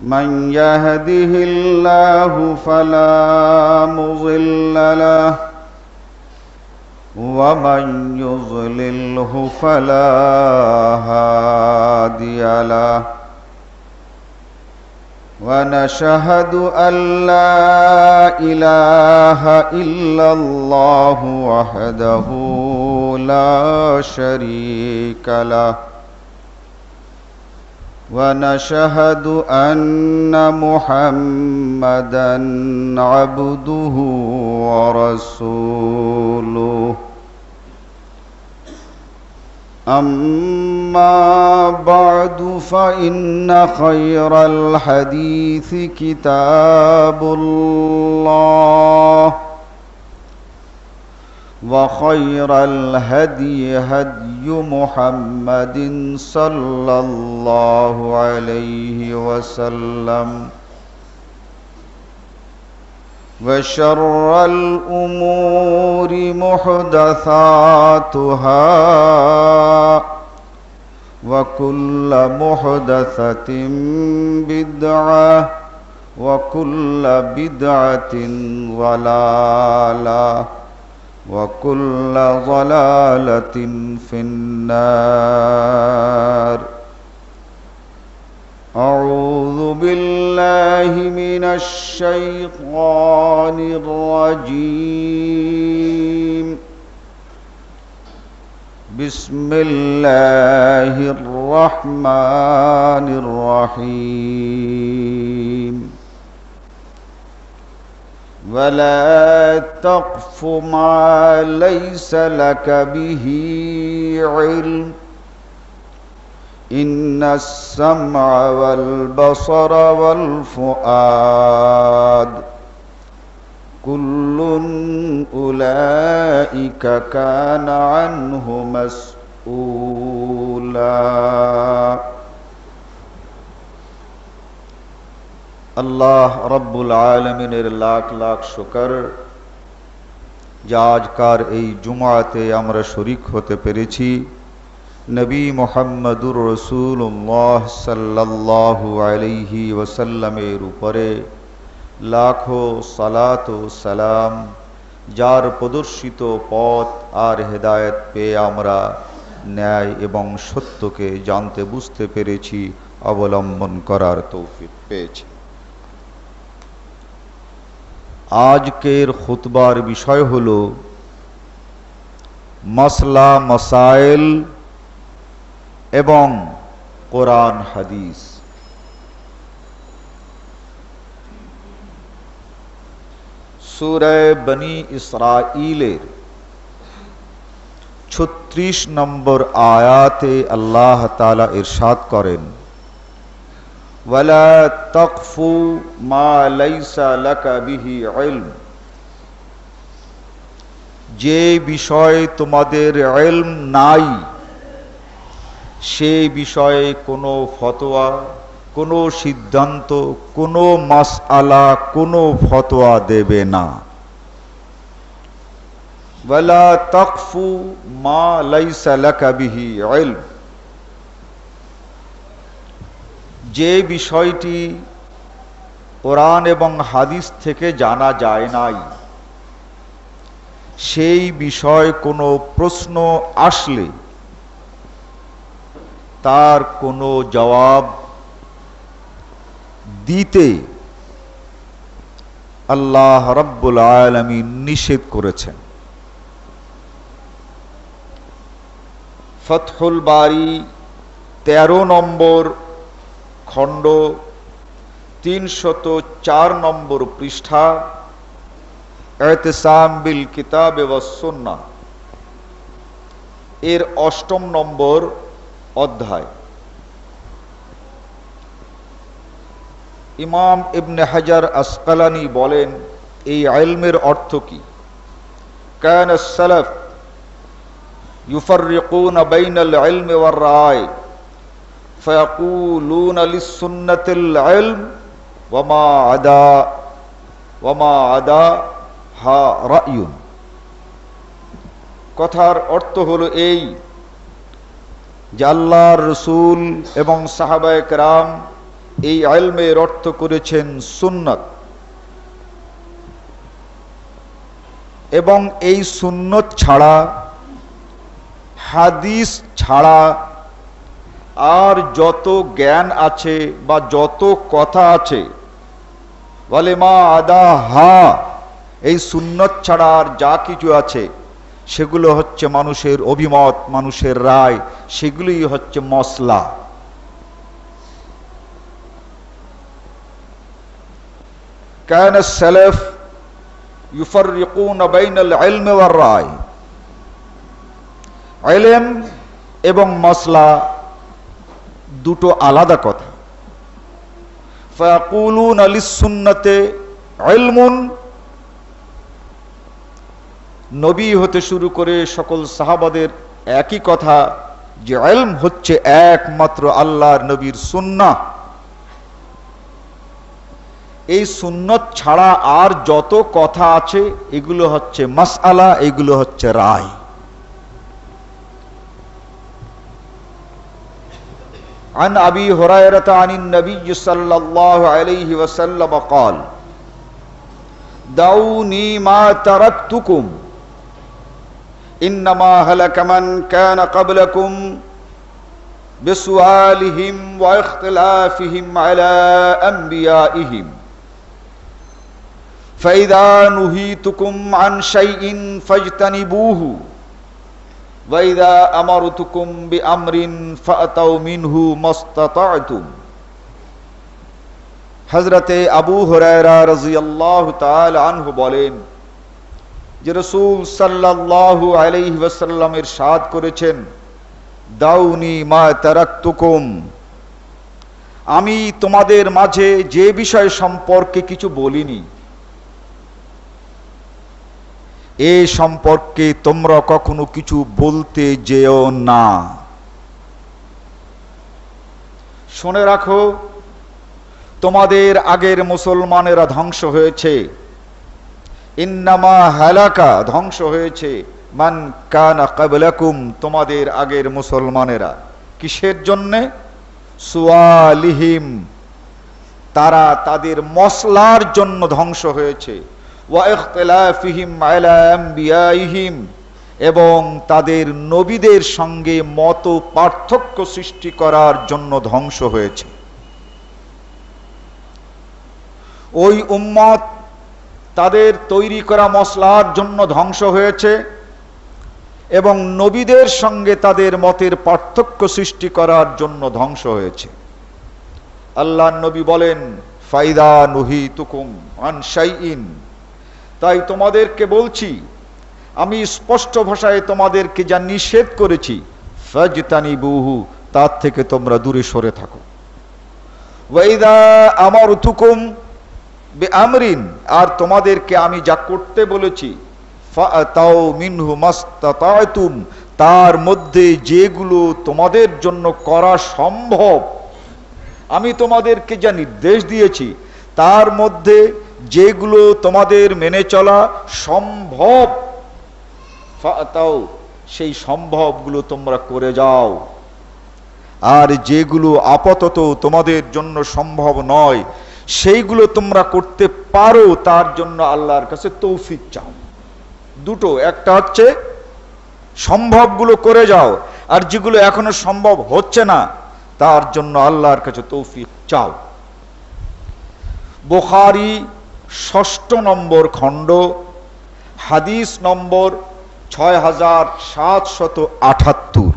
من يهده الله فلا مضل له ومن يضلله فلا هادي له ونشهد أن لا إله إلا الله وحده لا شريك له ونشهد أن محمدا عبده ورسوله. أما بعد فإن خير الحديث كتاب الله. وخير الهدي هدي محمد صلى الله عليه وسلم وشر الأمور محدثاتها وكل محدثة بدعة وكل بدعة ضلالة وكل ضلالة في النار. أعوذ بالله من الشيطان الرجيم. بسم الله الرحمن الرحيم. ولا تقف ما ليس لك به علم إن السمع والبصر والفؤاد كل أولئك كان عنه مسؤولا আল্লাহ রব্বুল আলমিনের লাখ লাখ শোকর। যা আজকার এই জুমাতে আমরা শরিক হতে পেরেছি। নবী মোহাম্মদুর রসুল্লাহ সাল্লাহু আলহি ওসাল্লামের উপরে লাখো সালাত সালাম, যার প্রদর্শিত পথ আর হেদায়ত পেয়ে আমরা ন্যায় এবং সত্যকে জানতে বুঝতে পেরেছি, অবলম্বন করার তৌফিক পেয়েছি। আজকের খুতবার বিষয় হল মসলা মসাইল এবং কোরআন হাদিস সুরায় বনি ইসরাইলের ছত্রিশ নম্বর আয়াতে আল্লাহ তালা ইরশাদ করেন ওয়ালা তকফু মা লাইসা লাকা বিহি ইলম যে বিষয়ে তোমাদের ইলম নাই সেই বিষয়ে কোনো ফতোয়া, কোনো সিদ্ধান্ত, কোনো মাসআলা, কোনো ফতোয়া দেবে না। ওয়ালা তকফু মা লাইসা লাকা বিহি ইলম যে বিষয়টি কোরআন এবং হাদিস থেকে জানা যায় নাই, সেই বিষয় কোনো প্রশ্ন আসলে তার কোনো জবাব দিতে আল্লাহ রব্বুল আলমী নিষেধ করেছেন। ফতহুল বাড়ি তেরো নম্বর খণ্ড তিনশত চার নম্বর পৃষ্ঠা এতেসাম বিল কিতাব সন্না। এর অষ্টম নম্বর অধ্যায়। ইমাম ইবনে হাজার আসকালানি বলেন, এই আইলমের অর্থ কি? কান সালাফ ইউফারিকুন বাইনাল ওয়ার রায়। فيقولون للسنة العلم وما عدا وما عدا হা রায়ুন কথার অর্থ হলো এই যে আল্লাহর রসুল এবং সাহাবায়ক রাম এই আলমের অর্থ করেছেন সুন্নত এবং এই সুন্নত ছাড়া হাদিস ছাড়া আর যত জ্ঞান আছে বা যত কথা আছে, বলে মা আদা হা, এই সুন্নত ছাড়া আর যা কিছু আছে, সেগুলো হচ্ছে মানুষের অভিমত, মানুষের রায়, সেগুলোই হচ্ছে মশলা কেন সেলেফ ইউফর রায় এবং মশলা দুটো আলাদা কথা। ফাকুলুন আলিস সুন্নতে ইলমুন, নবী হতে শুরু করে সকল সাহাবাদের একই কথা, যে এলম হচ্ছে একমাত্র আল্লাহর নবীর সুন্না এই সুন্নত ছাড়া আর যত কথা আছে, এগুলো হচ্ছে মাসআলা, এগুলো হচ্ছে রায়। عن أبي هريرة عن النبي صلى الله عليه وسلم قال دعوني ما تركتكم إنما هلك من كان قبلكم بسؤالهم واختلافهم على أنبيائهم فإذا نهيتكم عن شيء فاجتنبوه আমরিন মিনহু হজরতে আবু হরায়রা আনহু বলেন যে রাসূল সাল্লাল্লাহু আলাইহি ওয়াসাল্লাম করেছেন, দাউনি আমি তোমাদের মাঝে যে বিষয় সম্পর্কে কিছু বলিনি এ সম্পর্কে তোমরা কখনো কিছু বলতে যেও না। শুনে রাখো, তোমাদের আগের মুসলমানেরা ধ্বংস হয়েছে। ইন্নামা হালাকা ধ্বংস হয়েছে। মান কানা কাবলাকুম, তোমাদের আগের মুসলমানেরা। কিসের জন্যে? সুয়ালিহিম, তারা তাদের মশলার জন্য ধ্বংস হয়েছে। এবং তাদের নবীদের সঙ্গে মত পার্থক্য সৃষ্টি করার জন্য ধ্বংস হয়েছে। ওই উম্মত তাদের তৈরি করা মশলার জন্য ধ্বংস হয়েছে, এবং নবীদের সঙ্গে তাদের মতের পার্থক্য সৃষ্টি করার জন্য ধ্বংস হয়েছে। আল্লাহ নবী বলেন, ফাইদা নুহি তুকুম আনসাইন তাই তোমাদেরকে বলছি, আমি স্পষ্ট ভাষায় তোমাদেরকে যা নিষেধ করেছি ফাজতানি বহু তার থেকে তোমরা দূরে সরে থাকো। ওয়াইদা আমার তুকুম বে আমরিন আর তোমাদেরকে আমি যা করতে বলেছি তাও মিনহু মাস্তাতাতুম, তার মধ্যে যেগুলো তোমাদের জন্য করা সম্ভব, আমি তোমাদেরকে যা নির্দেশ দিয়েছি, তার মধ্যে যেগুলো তোমাদের মেনে চলা সম্ভব। তাও সেই সম্ভবগুলো তোমরা করে যাও। আর যেগুলো আপাতত তোমাদের জন্য সম্ভব নয়, সেইগুলো তোমরা করতে পারো, তার জন্য আল্লাহর কাছে তৌফিক চাও। দুটো, একটা হচ্ছে সম্ভবগুলো করে যাও, আর যেগুলো এখনও সম্ভব হচ্ছে না, তার জন্য আল্লাহর কাছে তৌফিক চাও। বোখারি ষষ্ঠ নম্বর খণ্ড, হাদিস নম্বর ছয় হাজার সাতশত আঠাত্তর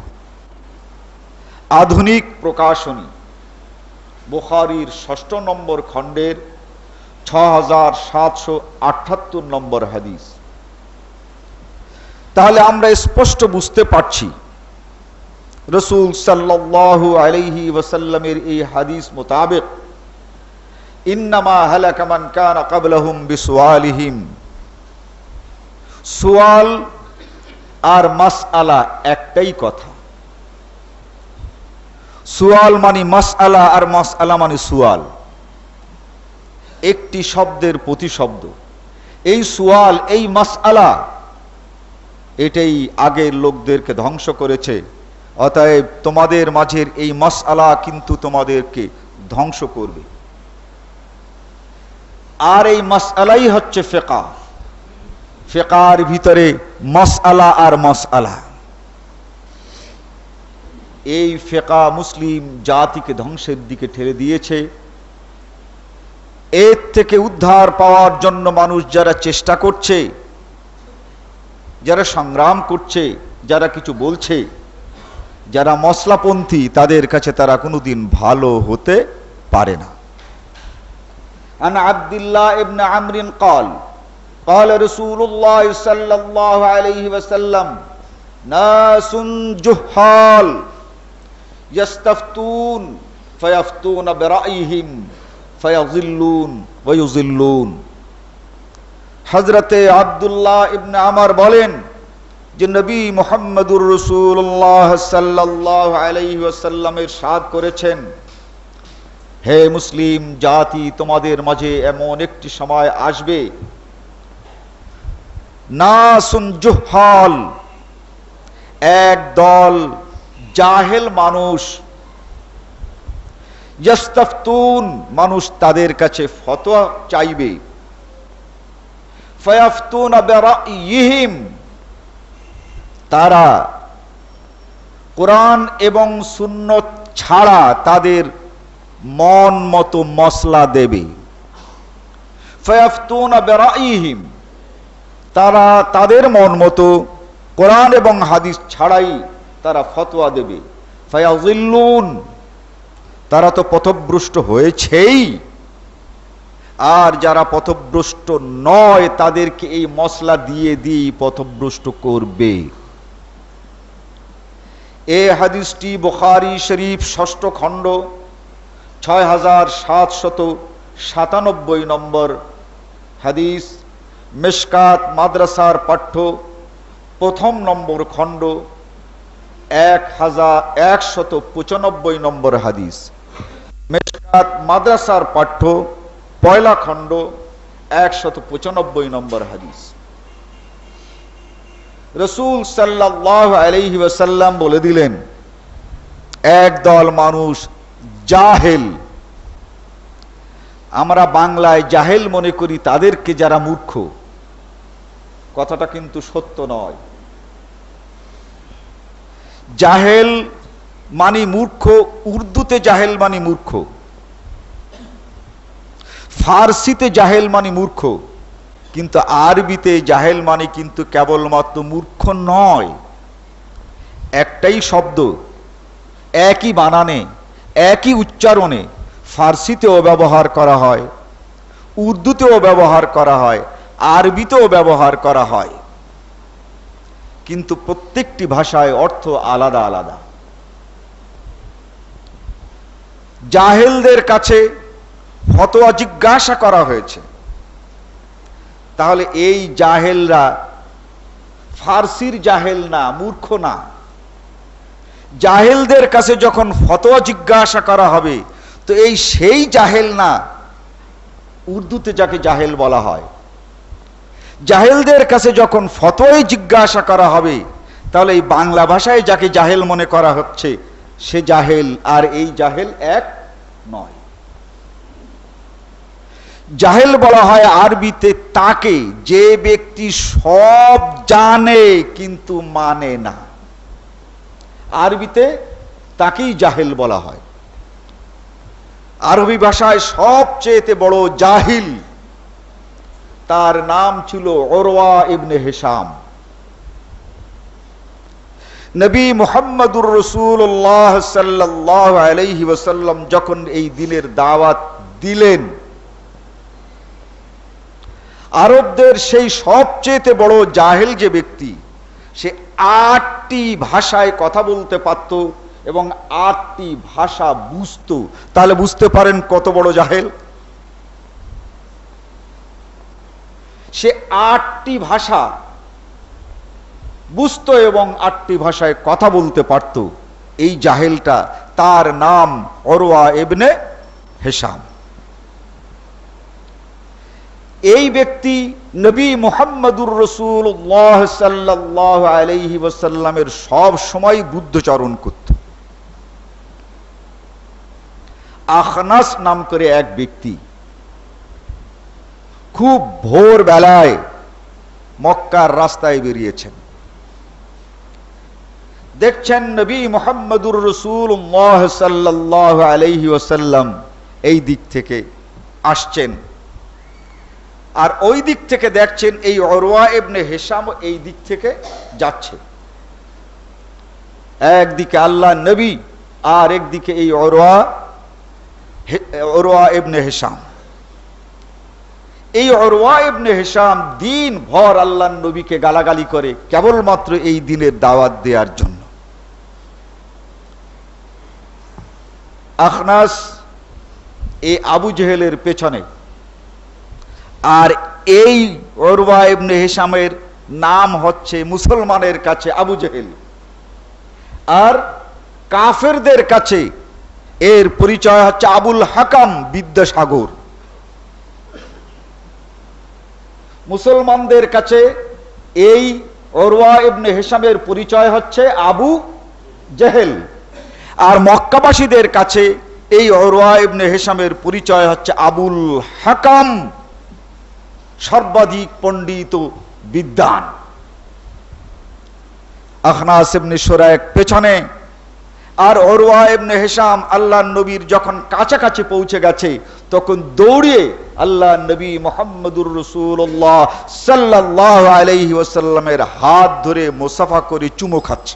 আধুনিক প্রকাশনী, বোখারির ষষ্ঠ নম্বর খণ্ডের ছ হাজার সাতশো আটাত্তর নম্বর হাদিস। তাহলে আমরা স্পষ্ট বুঝতে পারছি, রসুল সাল্লাহ আলহি ওসাল্লামের এই হাদিস মোতাবেক সোয়াল আর মাস আলা একটাই কথা। সুয়াল মানে মাস আলা আর মাস আলা মানে একটি শব্দের প্রতিশব্দ। এই সুয়াল, এই মাস আলা এটাই আগের লোকদেরকে ধ্বংস করেছে। অতএব তোমাদের মাঝের এই মাস আলা কিন্তু তোমাদেরকে ধ্বংস করবে। আর এই মাসআলাই হচ্ছে ফেকা। ফেকার ভিতরে মসআলা আর মসআলা। এই ফেকা মুসলিম জাতিকে ধ্বংসের দিকে ঠেলে দিয়েছে। এর থেকে উদ্ধার পাওয়ার জন্য মানুষ যারা চেষ্টা করছে, যারা সংগ্রাম করছে, যারা কিছু বলছে, যারা মশলাপন্থী, তাদের কাছে তারা কোনোদিন ভালো হতে পারে না। عن عبد الله ابن عمرو قال قال رسول الله صلى الله عليه وسلم ناس جهال يستفتون فيفتون برأيهم فيضلون ويضلون হজরতে আবদুল্লাহ ইবনে আমার বলেন যে নবী মোহাম্মদুর রসুল্লাহ সাল্লাহ আলাইহি ওয়াসাল্লামের সাদ করেছেন হে মুসলিম জাতি, তোমাদের মাঝে এমন একটি সময় আসবে। এক দল জাহেল মানুষ মানুষ তাদের কাছে ফতোয়া চাইবে। ফয়াফতুন বেরাইহিম তারা কোরআন এবং সুন্নত ছাড়া তাদের মন মতো মশলা দেবে। তারা তাদের মন মতো কোরআন এবং হাদিস ছাড়াই তারা ফতোয়া দেবে। তারা তো পথভ্রষ্ট হয়েছেই। আর যারা পথভ্রষ্ট নয়, তাদেরকে এই মশলা দিয়ে দিয়ে পথভ্রষ্ট করবে। এ হাদিসটি বুখারি শরীফ ষষ্ঠ খণ্ড ছয় হাজার সাতশত সাতানব্বই নম্বর হাদিস, মেশকাত মাদ্রাসার পাঠ্য, প্রথম নম্বর খণ্ড, এক হাজার একশত পঁচানব্বই নম্বর হাদিস। মেশকাত মাদ্রাসার পাঠ্য, পয়লা খণ্ড, একশত পঁচানব্বই নম্বর হাদিস। রসুল সাল্লাহ আলহি ওয়াসাল্লাম বলে দিলেন একদল মানুষ জাহেল। আমরা বাংলায় জাহেল মনে করি, তাদেরকে যারা মূর্খ। কথাটা কিন্তু সত্য নয়। জাহেল মানি মূর্খ, উর্দুতে জাহেল মানি মূর্খ। ফার্সিতে জাহেল মানি মূর্খ। কিন্তু আরবিতে জাহেল মানে কিন্তু কেবলমাত্র মূর্খ নয়। একটাই শব্দ, একই বানানে। একই উচ্চারণে ফার্সিতেও ব্যবহার করা হয়, উর্দুতেও ব্যবহার করা হয়, আরবিতেও ব্যবহার করা হয়। কিন্তু প্রত্যেকটি ভাষায় অর্থ আলাদা আলাদা। জাহেলদের কাছে ফতোয়া জিজ্ঞাসা করা হয়েছে। তাহলে এই জাহেলরা ফার্সির জাহেল না, মূর্খ না? জাহেলদের কাছে যখন ফতোয়া জিজ্ঞাসা করা হবে, তো এই সেই জাহেল না, উর্দুতে যাকে জাহেল বলা হয়। জাহেলদের কাছে যখন ফতোয়াই জিজ্ঞাসা করা হবে, তাহলে এই বাংলা ভাষায় যাকে জাহেল মনে করা হচ্ছে, সে জাহেল, আর এই জাহেল এক নয়। জাহেল বলা হয় আরবিতে তাকে, যে ব্যক্তি সব জানে কিন্তু মানে না। আরবিতে তাকেই জাহেল বলা হয়। আরবি ভাষায় সবচেয়ে বড় জাহিল, তার নাম ছিল ওরওয়া ইবনে হেসাম নবী মোহাম্মদুর রসুল্লাহ সাল্লাহ আলাইহি ওসাল্লাম যখন এই দিনের দাওয়াত দিলেন, আরবদের সেই সবচেয়ে বড় জাহেল যে ব্যক্তি, সে আটটি ভাষায় কথা বলতে পারত এবং আটটি ভাষা বুঝত। তাহলে বুঝতে পারেন কত বড় জাহেল। সে আটটি ভাষা বুঝত এবং আটটি ভাষায় কথা বলতে পারত। এই জাহেলটা তার নাম অরোয়া এবনে হেসাম এই ব্যক্তি নবী মোহাম্মদুর রসুল্লাহ সাল্লাহ আলহি ওসাল্লামের সব সময় বুদ্ধচরণ করত। আখনাস নাম করে এক ব্যক্তি। খুব ভোর বেলায় মক্কার রাস্তায় বেরিয়েছেন। দেখছেন নবী মোহাম্মদুর রসুল সাল্লাহ আলহি ওসাল্লাম এই দিক থেকে আসছেন। আর ওই দিক থেকে দেখছেন এই অরোয়া এবনে হেসাম এই দিক থেকে যাচ্ছে। একদিকে আল্লাহ নবী, আর একদিকে এই অরোয়া অরোয়া এবনে হেসাম এই অরোয়া এবনে হেসাম দিন ভর আল্লাহ নবীকে গালাগালি করে কেবলমাত্র এই দিনের দাওয়াত দেওয়ার জন্য। আখনাস এই আবু জেহেলের পেছনে আর এই হিসামের নাম হচ্ছে মুসলমানের কাছে আবু জেহেল। আর কাফেরদের কাছে এর পরিচয় হচ্ছে আবুল হাকাম বিদ্যাসাগর। মুসলমানদের কাছে এই অরুয়া ইবনে হেসামের পরিচয় হচ্ছে আবু জেহেল। আর মক্কাবাসীদের কাছে এই অরোয়া ইবনে হেসামের পরিচয় হচ্ছে আবুল হাকাম সর্বাধিক পণ্ডিত বিদ্যান পেছনে, আর অরোয়া ইবনে হেসাম আল্লাহ নবীর যখন কাছাকাছি পৌঁছে গেছে, তখন দৌড়িয়ে আল্লাহ নবী মোহাম্মদুর রসুল্লাহ সাল্লাহ আলাইহি ওসাল্লামের হাত ধরে মোসাফা করে চুমো খাচ্ছে।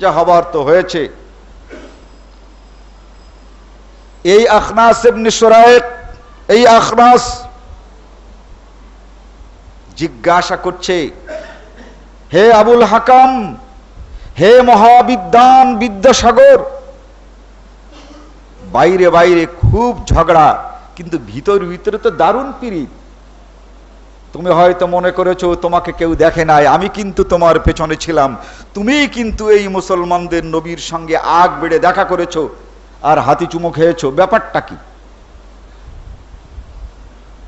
যা হবার তো হয়েছে। এই আখনাস ইবনে সুরায়েক এই আখনাস জিজ্ঞাসা করছে, হে আবুল হাকাম, হে মহাবিদ্যান বিদ্যাসাগর, বাইরে বাইরে খুব ঝগড়া, কিন্তু ভিতর ভিতরে তো দারুণ পিরিত তুমি হয়তো মনে করেছ, তোমাকে কেউ দেখে নাই, আমি কিন্তু তোমার পেছনে ছিলাম। তুমি কিন্তু এই মুসলমানদের নবীর সঙ্গে আগ বেড়ে দেখা করেছ, আর হাতি চুমো খেয়েছো। ব্যাপারটা কি?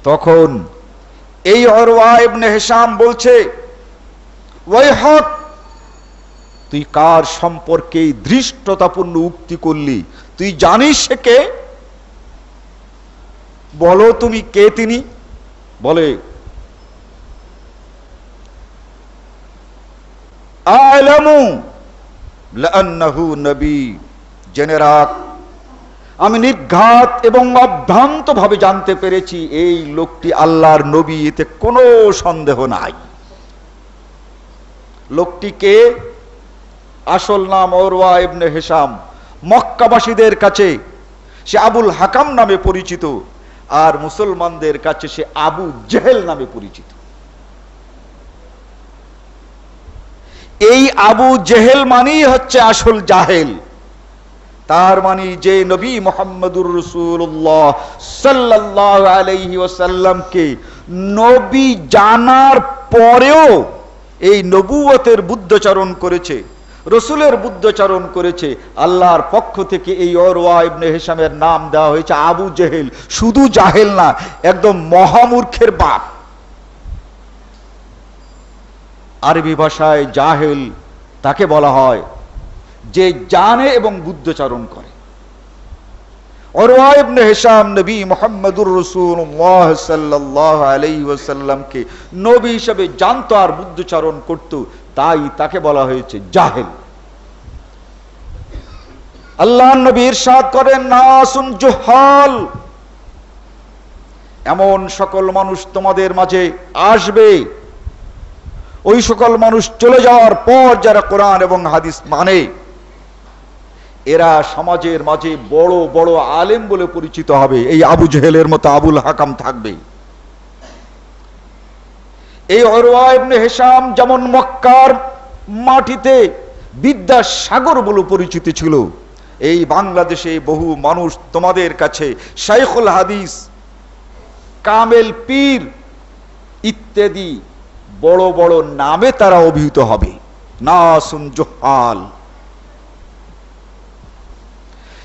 তখন এই হেসাম বলছে, ওই হক, তুই কার সম্পর্কে ধৃষ্টতাপূর্ণ উক্তি করলি? তুই জানিস কে? বলো তুমি কে তিনি? বলে, আলামু লান্নাহু নবী। জেনে রাখ আমি নির্ঘাত এবং অভ্রান্ত ভাবে জানতে পেরেছি এই লোকটি আল্লাহর নবী, এতে কোনো সন্দেহ নাই। লোকটিকে আসল নাম ওরওয়া ইবনে হেসাম মক্কাবাসীদের কাছে, সে আবুল হাকাম নামে পরিচিত, আর মুসলমানদের কাছে সে আবু জেহেল নামে পরিচিত। এই আবু জেহেল মানেই হচ্ছে আসল জাহেল। তার মানে যে নবী মোহাম্মদুর রসুল্লাহ সাল্লাহ আলহি ওসাল্লামকে নবী জানার পরেও এই নবুয়তের বুদ্ধচারণ করেছে, রসুলের বুদ্ধচারণ করেছে, আল্লাহর পক্ষ থেকে এই অরওয়া ইবনে হেসামের নাম দেওয়া হয়েছে আবু জেহেল। শুধু জাহেল না, একদম মহামূর্খের বাপ। আরবি ভাষায় জাহেল তাকে বলা হয় যে জানে এবং বুদ্ধচারণ করে। নবী মোহাম্মদুর নবী হিসেবে জানতো আর বুদ্ধচারণ করত, তাই তাকে বলা হয়েছে আল্লাহ করেন এমন সকল মানুষ তোমাদের মাঝে আসবে। ওই সকল মানুষ চলে যাওয়ার পর যারা কোরআন এবং হাদিস মানে এরা সমাজের মাঝে বড় বড় আলেম বলে পরিচিত হবে। এই আবু জহেলের মতো আবুল হাকাম থাকবে। এই হেসাম যেমন মক্কার মাটিতে বিদ্যাসাগর বলে পরিচিত ছিল, এই বাংলাদেশে বহু মানুষ তোমাদের কাছে শাইখুল হাদিস, কামেল পীর ইত্যাদি বড় বড় নামে তারা অভিহিত হবে। নাসুন জোহাল।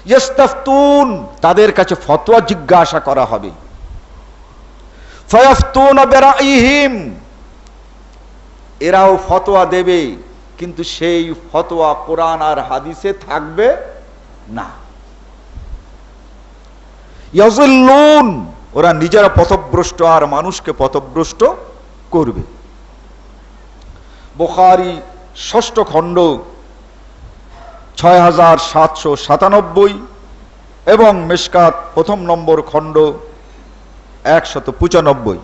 ইস্তাফতুন তাদের কাছে ফতোয়া জিজ্ঞাসা করা হবে। ফয়াফতুন এরাও ফতোয়া দেবে, কিন্তু সেই ফতোয়া কোরআন আর হাদিসে থাকবে না। ওরা নিজেরা পথভ্রষ্ট আর মানুষকে পথভ্রষ্ট করবে। বোখারি ষষ্ঠ খণ্ড ছয় হাজার সাতশো সাতানব্বই এবং মেশকাত প্রথম নম্বর খণ্ড একশত পঁচানব্বই।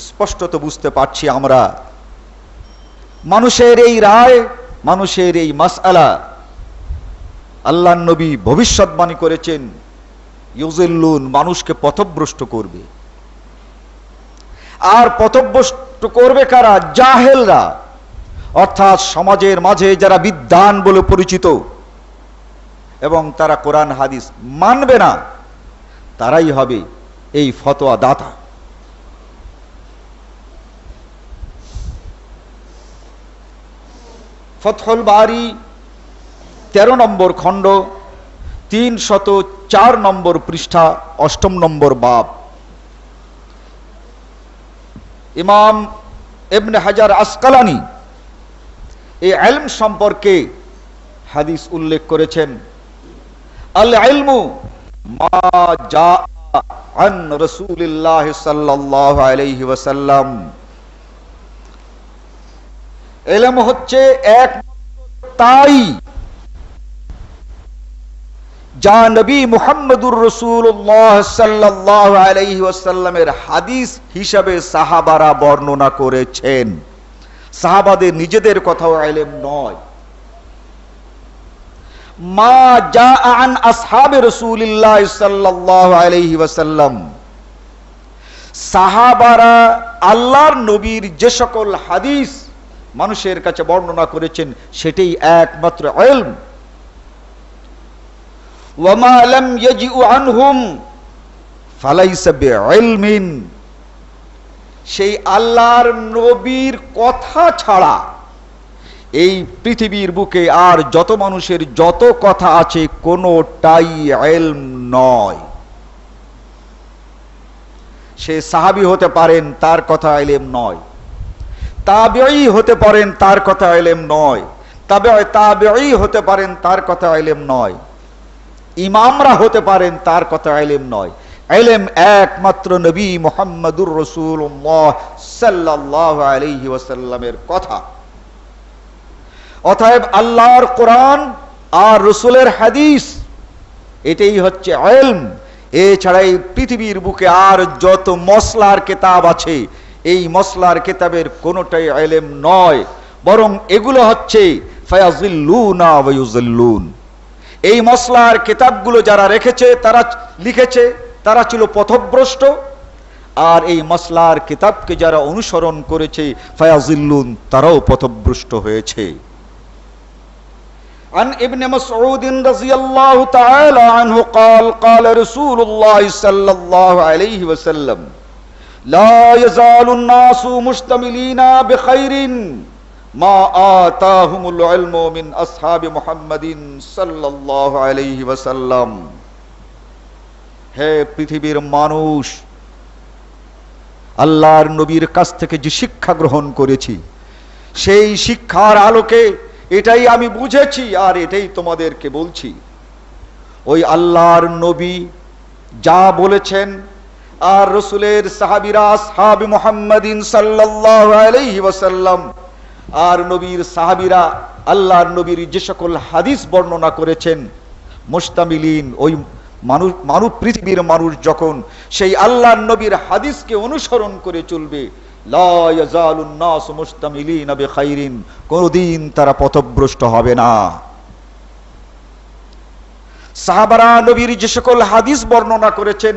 স্পষ্টত বুঝতে পারছি আমরা, মানুষের এই রায়, মানুষের এই মাসআলা আল্লাহ নবী ভবিষ্যৎবাণী করেছেন ইউজিল্লুন মানুষকে পথভ্রষ্ট করবে। আর পথভ্রষ্ট করবে কারা? জাহেলরা। অর্থাৎ সমাজের মাঝে যারা বিদ্যান বলে পরিচিত এবং তারা কোরআন, হাদিস মানবে না, তারাই হবে এই ফতোয়া দাতা ফতহল বাড়ি তেরো নম্বর খণ্ড, তিন শত চার নম্বর পৃষ্ঠা, অষ্টম নম্বর বাব। ইমাম এবনে হাজার আসকালানি এই এলম সম্পর্কে হাদিস উল্লেখ করেছেন। আল ইলমু মা হচ্ছে এক তাই যা নবী মুহাম্মদুর রসুল্লাহ সাল্লাহ ওয়াসাল্লামের হাদিস হিসাবে সাহাবারা বর্ণনা করেছেন। সাহাবাদের নিজেদের কথাও আইলেম নয়। মা যা আন আসহাবে রসুলিল্লাহ সাল্লাহ আলাইহি ওয়াসাল্লাম। সাহাবারা আল্লাহর নবীর যে সকল হাদিস মানুষের কাছে বর্ণনা করেছেন, সেটাই একমাত্র এলম ওয়ামা লাম ইয়াজিউ আনহুম, ফালাইসা বিইলমিন। সেই আল্লাহর নবীর কথা ছাড়া এই পৃথিবীর বুকে আর যত মানুষের যত কথা আছে কোনোটাই এলম নয়। সে সাহাবি হতে পারেন, তার কথা এলেম নয়। তাবেই হতে পারেন, তার কথা এলেম নয়। তবে তাবেই হতে পারেন, তার কথা এলেম নয়। ইমামরা হতে পারেন, তার কথা এলেম নয়। এলেম একমাত্র নবী মোহাম্মদুর রসুল্লাহ সাল্লাহ আলহি ওয়াসাল্লামের কথা। অতএব আল্লাহর কোরআন আর রসুলের হাদিস, এটাই হচ্ছে এলম। এছাড়া এই পৃথিবীর বুকে আর যত মশলার কেতাব আছে, এই মশলার কেতাবের কোনোটাই এলেম নয়। বরং এগুলো হচ্ছে এই মশলার কেতাবগুলো যারা রেখেছে, তারা লিখেছে তারা ছিল পথভ্রষ্ট আর এই মশলার কিতাবকে যারা অনুসরণ করেছে ফায়াজিল্লুন তারাও পথভ্রষ্ট হয়েছে عن ابن مسعود رضي الله تعالى عنه قال قال رسول الله صلى الله عليه وسلم لا يزال الناس مشتملين بخير ما آتاهم العلم من أصحاب محمد صلى الله عليه وسلم হে পৃথিবীর মানুষ, আল্লাহর নবীর কাছ থেকে যে শিক্ষা গ্রহণ করেছি, সেই শিক্ষার আলোকে এটাই আমি বুঝেছি আর এটাই তোমাদেরকে বলছি। ওই আল্লাহর নবী যা বলেছেন, আর রসুলের সাহাবিরা সাহাবি মোহাম্মদিন ওয়াসাল্লাম, আর নবীর সাহাবিরা আল্লাহর নবীর যে সকল হাদিস বর্ণনা করেছেন মুস্তামিলিন ওই মানুষ মানব পৃথিবীর মানুষ যখন সেই আল্লাহর নবীর হাদিসকে অনুসরণ করে চলবে কোনদিন তারা পথভ্রষ্ট হবে না। সাহাবারা নবীর যে সকল হাদিস বর্ণনা করেছেন,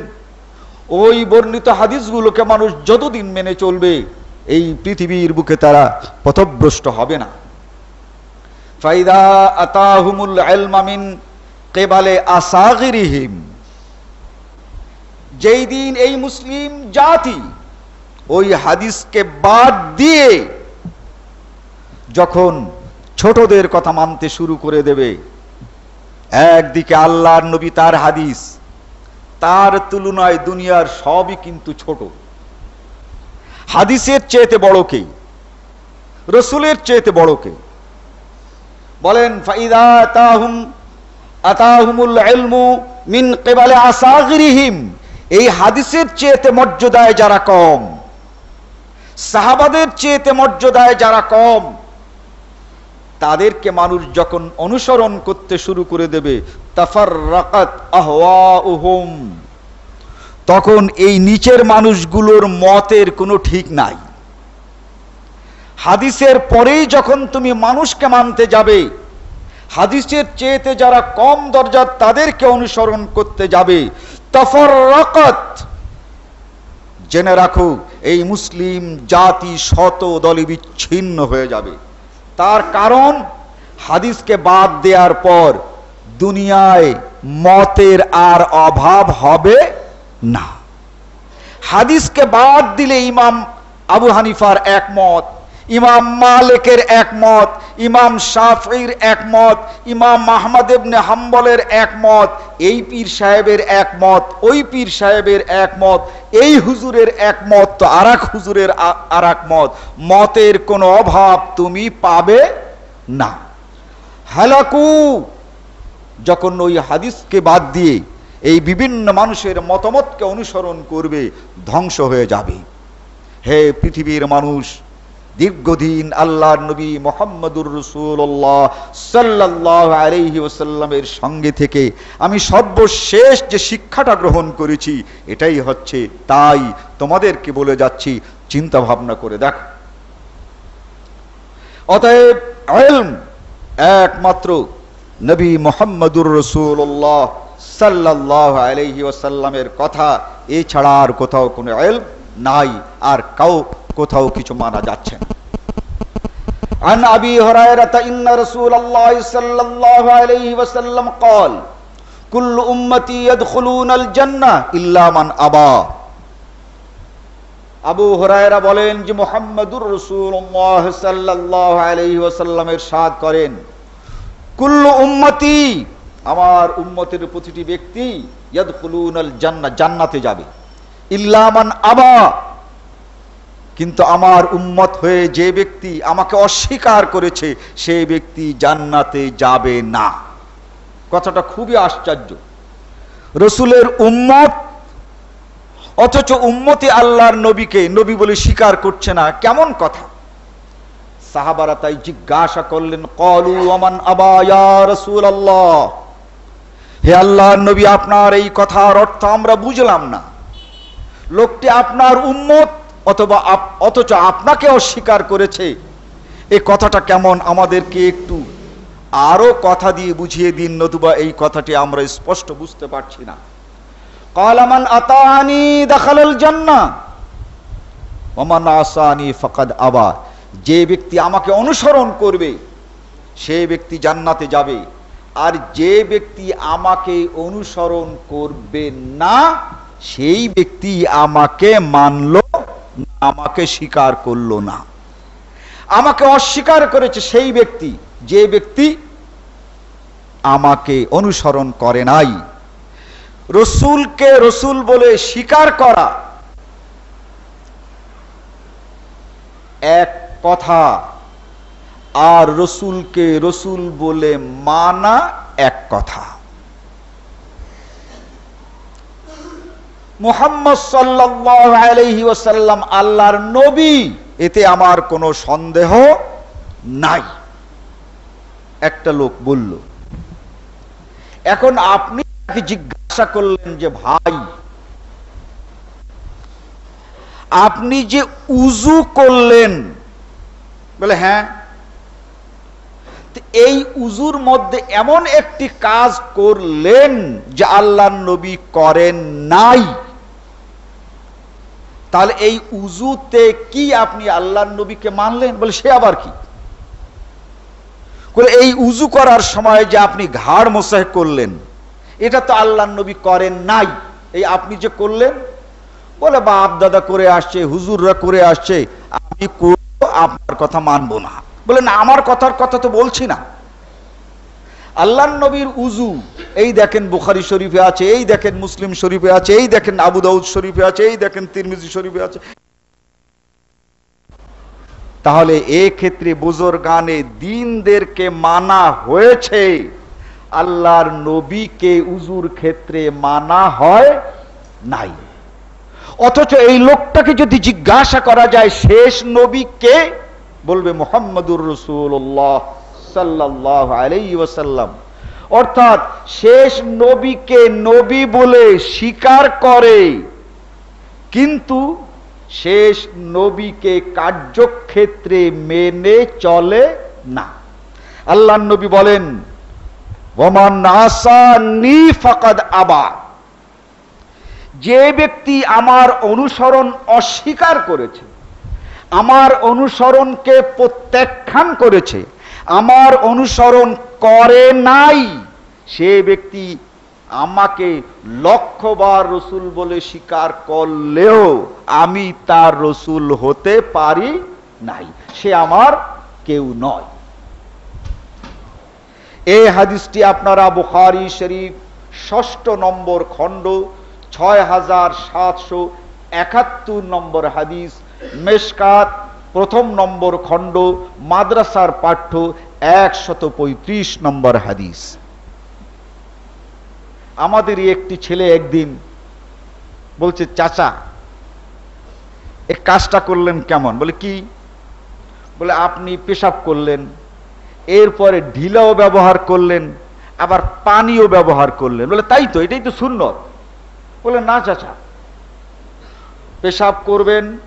ওই বর্ণিত হাদিসগুলোকে মানুষ যতদিন মেনে চলবে, এই পৃথিবীর বুকে তারা পথভ্রষ্ট হবে না। ফাইদা আতাহুমুল ইলমামিন কেবালে আসাগিরিহিম। যেই দিন এই মুসলিম জাতি ওই হাদিসকে বাদ দিয়ে যখন ছোটদের কথা মানতে শুরু করে দেবে, একদিকে আল্লাহর নবী তার হাদিস, তার তুলনায় দুনিয়ার সবই কিন্তু ছোট। হাদিসের চেয়েতে বড় কে? রসুলের চেয়েতে বড় কে? বলেন, ফাইদা তাহুম আতাহুমুল এই হাদিসের চেয়েতে মর্যাদায় যারা কম, সাহাবাদের চেয়েতে মর্যাদায় যারা কম, তাদেরকে মানুষ যখন অনুসরণ করতে শুরু করে দেবে তাফার রাকাত আহওয়াউহুম, তখন এই নিচের মানুষগুলোর মতের কোনো ঠিক নাই। হাদিসের পরেই যখন তুমি মানুষকে মানতে যাবে হাদিসের চেয়েতে যারা কম দরজার তাদেরকে অনুসরণ করতে যাবে। তফর রকত জেনে রাখো, এই মুসলিম জাতি শত দলে বিচ্ছিন্ন হয়ে যাবে। তার কারণ, হাদিসকে বাদ দেওয়ার পর দুনিয়ায় মতের আর অভাব হবে না। হাদিসকে বাদ দিলে ইমাম আবু হানিফার একমত। ইমাম মালিকের একমত, ইমাম শাফির একমত, ইমাম মাহমদ ইবনে হাম্বলের একমত, এই পীর সাহেবের একমত, ওই পীর সাহেবের একমত, এই হুজুরের একমত, তো আর এক হুজুরের আর মত। মতের কোনো অভাব তুমি পাবে না। হালাকু, যখন ওই হাদিসকে বাদ দিয়ে এই বিভিন্ন মানুষের মতামতকে অনুসরণ করবে, ধ্বংস হয়ে যাবে। হে পৃথিবীর মানুষ দীর্ঘদিন আল্লাহ নবী মোহাম্মদুর রসুল্লাহ সাল্লাহ আলহি ওসাল্লামের সঙ্গে থেকে আমি সর্বশেষ যে শিক্ষাটা গ্রহণ করেছি, এটাই হচ্ছে তাই তোমাদেরকে বলে যাচ্ছি চিন্তা ভাবনা করে দেখো। অতএব একমাত্র নবী মোহাম্মদুর রসুল্লাহ সাল্লাহ আলহি ওসাল্লামের কথা, এছাড়া আর কোথাও কোনো এলম নাই, আর কাউ কোথাও কিছু মানা যাচ্ছে না عن أبي هريرة إن رسول الله صلى الله عليه وسلم قال كل أمتي يدخلون الجنة إلا من أبى আবু হরায়রা বলেন যে মোহাম্মদুর রসুল্লাহ সাল্লাহ আলহি ওসাল্লামের সাদ করেন কুল্লু উম্মতি আমার উম্মতের প্রতিটি ব্যক্তি ইয়াদখুলুনাল জান্নাত জান্নাতে যাবে ইল্লামান আবা কিন্তু আমার উম্মত হয়ে যে ব্যক্তি আমাকে অস্বীকার করেছে সেই ব্যক্তি জান্নাতে যাবে না। কথাটা খুবই আশ্চর্য। রসুলের উম্মত, অথচ উম্মতে আল্লাহর নবীকে নবী বলে স্বীকার করছে না, কেমন কথা? সাহাবারা তাই জিজ্ঞাসা করলেন, কলু অমান আবায়া রসুল আল্লাহ হে আল্লাহ নবী, আপনার এই কথার অর্থ আমরা বুঝলাম না। লোকটি আপনার উম্মত অথবা অথচ আপনাকে অস্বীকার করেছে। এই কথাটা কেমন আমাদেরকে একটু আরও কথা দিয়ে বুঝিয়ে দিন, নতুবা এই কথাটি আমরা স্পষ্ট বুঝতে পারছি না। কালামান আতাহানি দেখাল জান্না ওমান আসানি ফাকাদ আবা। যে ব্যক্তি আমাকে অনুসরণ করবে, সে ব্যক্তি জান্নাতে যাবে। আর যে ব্যক্তি আমাকে অনুসরণ করবে না, সেই ব্যক্তি আমাকে মানল আমাকে স্বীকার করল না। আমাকে অস্বীকার করেছে সেই ব্যক্তি, যে ব্যক্তি আমাকে অনুসরণ করে নাই। রসুলকে রসুল বলে স্বীকার করা এক কথা, আর রসুলকে রসুল বলে মানা এক কথা। মুহাম্মদ সাল্লাহি ওসাল্লাম আল্লাহর নবী, এতে আমার কোনো সন্দেহ নাই। একটা লোক বলল, এখন আপনি তাকে জিজ্ঞাসা করলেন যে, ভাই, আপনি যে উজু করলেন, বলে হ্যাঁ এই উজুর মধ্যে এমন একটি কাজ করলেন যে আল্লাহ নবী করেন নাই। তাহলে এই উজুতে কি আপনি আল্লাহ নবীকে মানলেন? বলে সে আবার কি? এই উজু করার সময় যে আপনি ঘাড় মোসাহ করলেন, এটা তো আল্লাহ নবী করেন নাই। এই আপনি যে করলেন, বলে বাপ দাদা করে আসছে, হুজুররা করে আসছে, আমি করব, আপনার কথা মানবো না। বলেন আমার কথার কথা তো বলছি না। আল্লাহ নবীর উজু এই দেখেন বুখারি শরীফে আছে, এই দেখেন মুসলিম শরীফে আছে, এই দেখেন আবু দাউদ শরীফে আছে, এই দেখেন তিরমিজি শরীফে আছে। তাহলে এ ক্ষেত্রে বুজোর গানে দিনদেরকে মানা হয়েছে, আল্লাহর নবীকে উজুর ক্ষেত্রে মানা হয় নাই। অথচ এই লোকটাকে যদি জিজ্ঞাসা করা যায়, শেষ নবী কে বলবে মোহাম্মদুর রসুল্লাহ অর্থাৎ শেষ নবীকে নবী বলে স্বীকার করে, কিন্তু শেষ নবীকে কার্যক্ষেত্রে মেনে চলে না। আল্লাহ নবী বলেন আবা। যে ব্যক্তি আমার অনুসরণ অস্বীকার করেছে, আমার অনুসরণকে প্রত্যাখ্যান করেছে আমার অনুসরণ করে নাই। সে ব্যক্তি আমাকে লক্ষবার রসুল বলে স্বীকার করলেও আমি তার রসুল হতে পারি নাই। সে আমার কেউ নয়। এই হাদিসটি আপনারা বুখারি শরীফ ষষ্ঠ নম্বর খণ্ড, ছয় হাজার সাতশো একাত্তর নম্বর হাদিস, মেশকাত প্রথম নম্বর খণ্ড, মাদ্রাসার পাঠ্য, একশত পঁয়ত্রিশ নম্বর হাদিস। আমাদেরই একটি ছেলে একদিন বলছে, চাচা, এ কাজটা করলেন কেমন? বলে, কি? বলে, আপনি পেশাব করলেন, এরপরে ঢিলাও ব্যবহার করলেন, আবার পানিও ব্যবহার করলেন। বলে, তাই তো, এটাই তো সুন্নত। বলে, না, চাচা, পেশাব করবেন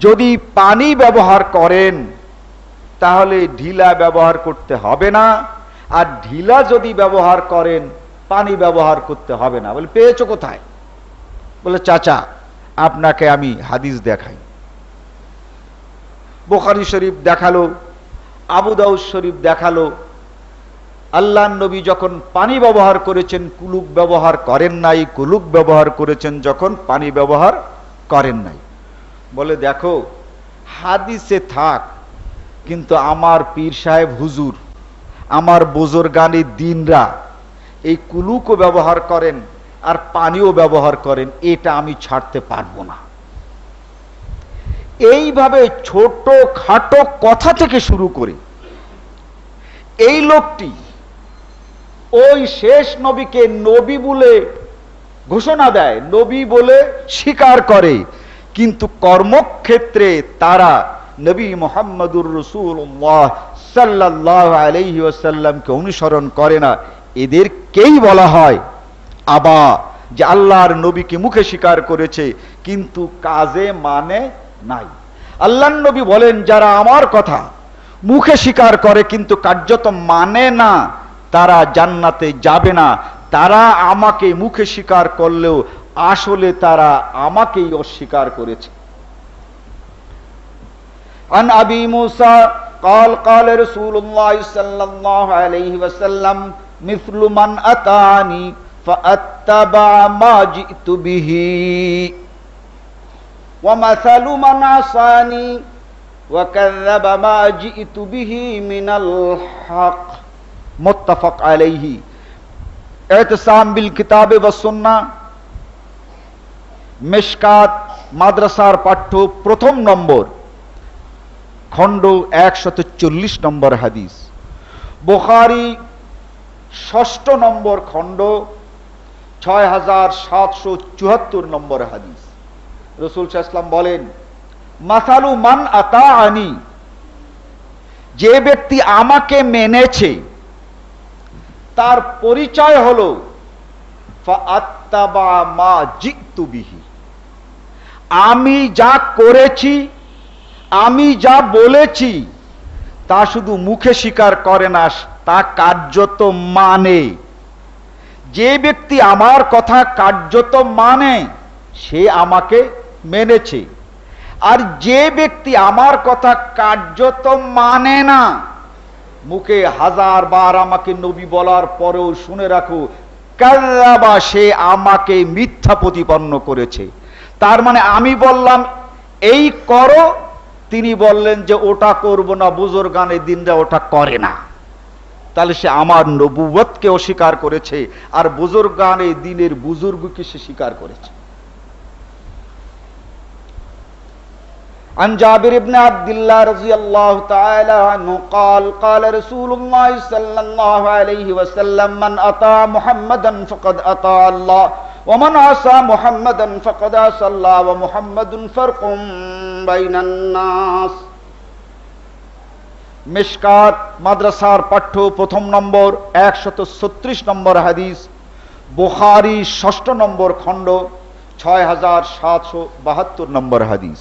যদি পানি ব্যবহার করেন, তাহলে ঢিলা ব্যবহার করতে হবে না। আর ঢিলা যদি ব্যবহার করেন, পানি ব্যবহার করতে হবে না। বলে, পেয়েছ কোথায়? বলে, চাচা, আপনাকে আমি হাদিস দেখাই। বোখারি শরীফ দেখাল, আবু দাউদ শরীফ দেখাল আল্লাহ নবী যখন পানি ব্যবহার করেছেন কুলুক ব্যবহার করেন নাই কুলুক ব্যবহার করেছেন, যখন পানি ব্যবহার করেন নাই। বলে, দেখো, হাদিসে থাক, কিন্তু আমার পীর সাহেব হুজুর, আমার বোজোর গানে দিনরা এই কুলুকও ব্যবহার করেন আর পানিও ব্যবহার করেন, এটা আমি ছাড়তে পারব না। এইভাবে ছোট খাটো কথা থেকে শুরু করে, এই লোকটি ওই শেষ নবীকে নবী বলে ঘোষণা দেয়, নবী বলে স্বীকার করে। কিন্তু কর্মক্ষেত্রে তারা নবী মোহাম্মদুর রসুল্লাহ সাল্লাহ আলহি ওসাল্লামকে অনুসরণ করে না। এদেরকেই বলা হয় আবা, যে আল্লাহর নবীকে মুখে স্বীকার করেছে, কিন্তু কাজে মানে নাই। আল্লাহ নবী বলেন, যারা আমার কথা মুখে স্বীকার করে, কিন্তু কার্যত মানে না, তারা জান্নাতে যাবে না। তারা আমাকে মুখে স্বীকার করলেও আসলে তারা আমাকেই অস্বীকার করেছে عن أبي موسى قال قال رسول الله صلى الله عليه وسلم مثل من أتاني فأتبع ما جئت به ومثل من عصاني وكذب ما جئت به من الحق متفق عليه اعتصام بالكتاب والسنة মেশকাত মাদ্রাসার পাঠ্য প্রথম নম্বর, খণ্ড একশত চল্লিশ নম্বর হাদিস। বোখারি ষষ্ঠ নম্বর খণ্ড ছয় হাজার সাতশো চুয়াত্তর নম্বর হাদিস। রসুল ইসলাম বলেন, মাসালু মান আতা আনি যে ব্যক্তি আমাকে মেনেছে, তার পরিচয় হল মা জিতুবিহি আমি যা করেছি, আমি যা বলেছি, তা শুধু মুখে স্বীকার করে না, তা কার্যত মানে। যে ব্যক্তি আমার কথা কার্যত মানে সে আমাকে মেনেছে। আর যে ব্যক্তি আমার কথা কার্যত মানে না, মুখে হাজার বার আমাকে নবী বলার পরেও শুনে রাখো, কাল্লাবা সে আমাকে মিথ্যা প্রতিপন্ন করেছে। তার মানে আমি বললাম, এই করো, তিনি বললেন যে ওটা করব না বুজোর গানে দিনরা ওটা করে না। তাহলে সে আমার নবুবতকে অস্বীকার করেছে, আর বুজুর এই দিনের বুজুর্গকে সে স্বীকার করেছে। عن جابر بن عبد الله رضي الله تعالى عنه قال قال رسول الله صلى الله عليه وسلم من أطاع محمدا فقد أطاع الله ومن عصى محمدا فقد عصى الله ومحمد فرق بين الناس মিশকাত মাদ্রাসার পাঠ্য প্রথম নম্বর একশত ছত্রিশ নম্বর হাদিস বুখারি ষষ্ঠ নম্বর খণ্ড ছয় হাজার সাতশো বাহাত্তর নম্বর হাদিস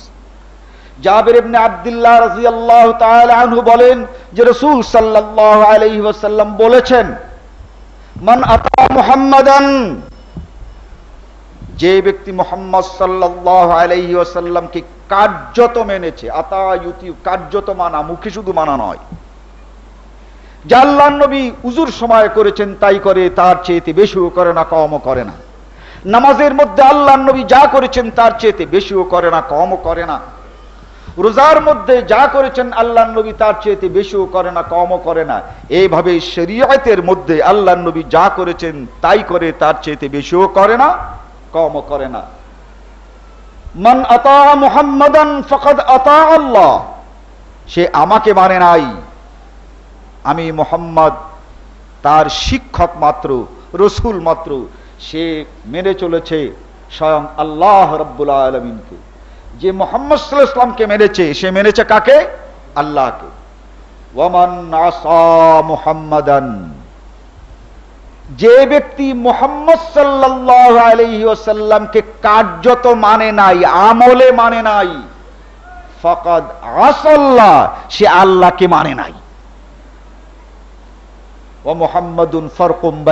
জাবির ইবনে আব্দুল্লাহ রাদিয়াল্লাহু তাআলা আনহু বলেন যে রাসূল সাল্লাল্লাহু আলাইহি ওয়াসাল্লাম বলেছেন, মান আতা মুহাম্মাদান, যে ব্যক্তি মোহাম্মদ ওয়াসাল্লামকে কার্যত মেনেছে, আতা ইউতি, কার্যত মানা, মুখে শুধু মানা নয়। আল্লাহ নবী উজুর সময় করেছেন, তাই করে, তার চেয়েতে বেশিও করে না, কমও করে না। নামাজের মধ্যে আল্লাহ নবী যা করেছেন, তার চেয়েতে বেশিও করে না, কমও করে না। রোজার মধ্যে যা করেছেন আল্লাহ নবী তার চেয়েতে বেশিও করে না, কমও করে না। এইভাবে শরীয়তের মধ্যে আল্লাহ নবী যা করেছেন তাই করে তার চেয়েতে বেশিও করে না, কমও করে না। মান আতা মুহাম্মাদান ফাকাদ আতা আল্লাহ। সে আমাকে মানে নাই। আমি মোহাম্মদ, তার শিক্ষক মাত্র, রসুল মাত্র। সে মেনে চলেছে স্বয়ং আল্লাহ রব্বুল আলমিনকে। যে মোহাম্মদ সাল্লাহ ইসলামকে মেনেছে সে মেনেছে কাকে? আল্লাহকে। যে ব্যক্তি মোহাম্মদ সাল্লাহ কার্যত মানে নাই, আমলে মানে নাই, ফকদ আসল্লাহ, সে আল্লাহকে মানে নাই। ও মোহাম্মদুন ফরকুম